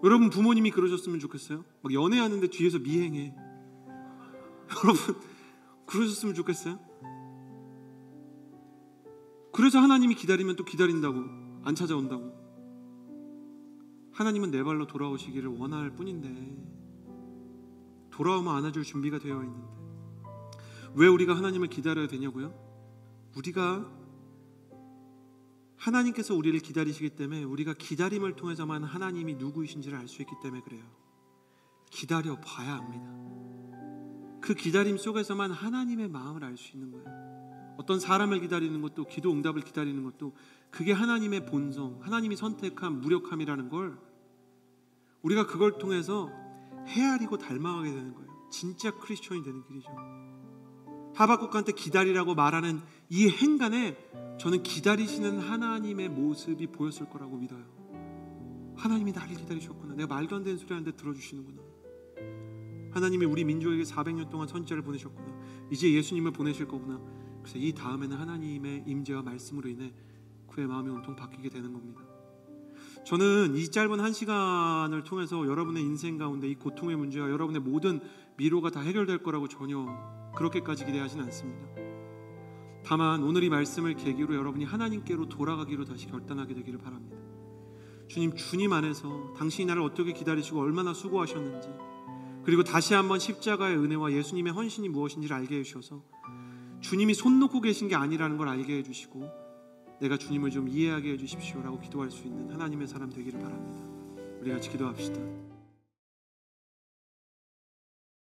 여러분 부모님이 그러셨으면 좋겠어요? 막 연애하는데 뒤에서 미행해. 여러분 그러셨으면 좋겠어요? 그래서 하나님이 기다리면 또 기다린다고 안 찾아온다고. 하나님은 내 발로 돌아오시기를 원할 뿐인데 돌아오면 안아줄 준비가 되어 있는데 왜 우리가 하나님을 기다려야 되냐고요? 우리가 하나님께서 우리를 기다리시기 때문에 우리가 기다림을 통해서만 하나님이 누구이신지를 알 수 있기 때문에 그래요. 기다려 봐야 합니다. 그 기다림 속에서만 하나님의 마음을 알 수 있는 거예요. 어떤 사람을 기다리는 것도 기도 응답을 기다리는 것도 그게 하나님의 본성, 하나님이 선택한 무력함이라는 걸 우리가 그걸 통해서 헤아리고 닮아가게 되는 거예요. 진짜 크리스천이 되는 길이죠. 하박국한테 기다리라고 말하는 이 행간에 저는 기다리시는 하나님의 모습이 보였을 거라고 믿어요. 하나님이 나를 기다리셨구나. 내가 말도 안 되는 소리 하는데 들어주시는구나. 하나님이 우리 민족에게 400년 동안 선지자를 보내셨구나. 이제 예수님을 보내실 거구나. 그래서 이 다음에는 하나님의 임재와 말씀으로 인해 그의 마음이 온통 바뀌게 되는 겁니다. 저는 이 짧은 한 시간을 통해서 여러분의 인생 가운데 이 고통의 문제와 여러분의 모든 미로가 다 해결될 거라고 전혀 그렇게까지 기대하지는 않습니다. 다만 오늘 이 말씀을 계기로 여러분이 하나님께로 돌아가기로 다시 결단하게 되기를 바랍니다. 주님 주님 안에서 당신이 나를 어떻게 기다리시고 얼마나 수고하셨는지 그리고 다시 한번 십자가의 은혜와 예수님의 헌신이 무엇인지를 알게 해 주셔서 주님이 손 놓고 계신 게 아니라는 걸 알게 해 주시고 내가 주님을 좀 이해하게 해 주십시오라고 기도할 수 있는 하나님의 사람 되기를 바랍니다. 우리 같이 기도합시다.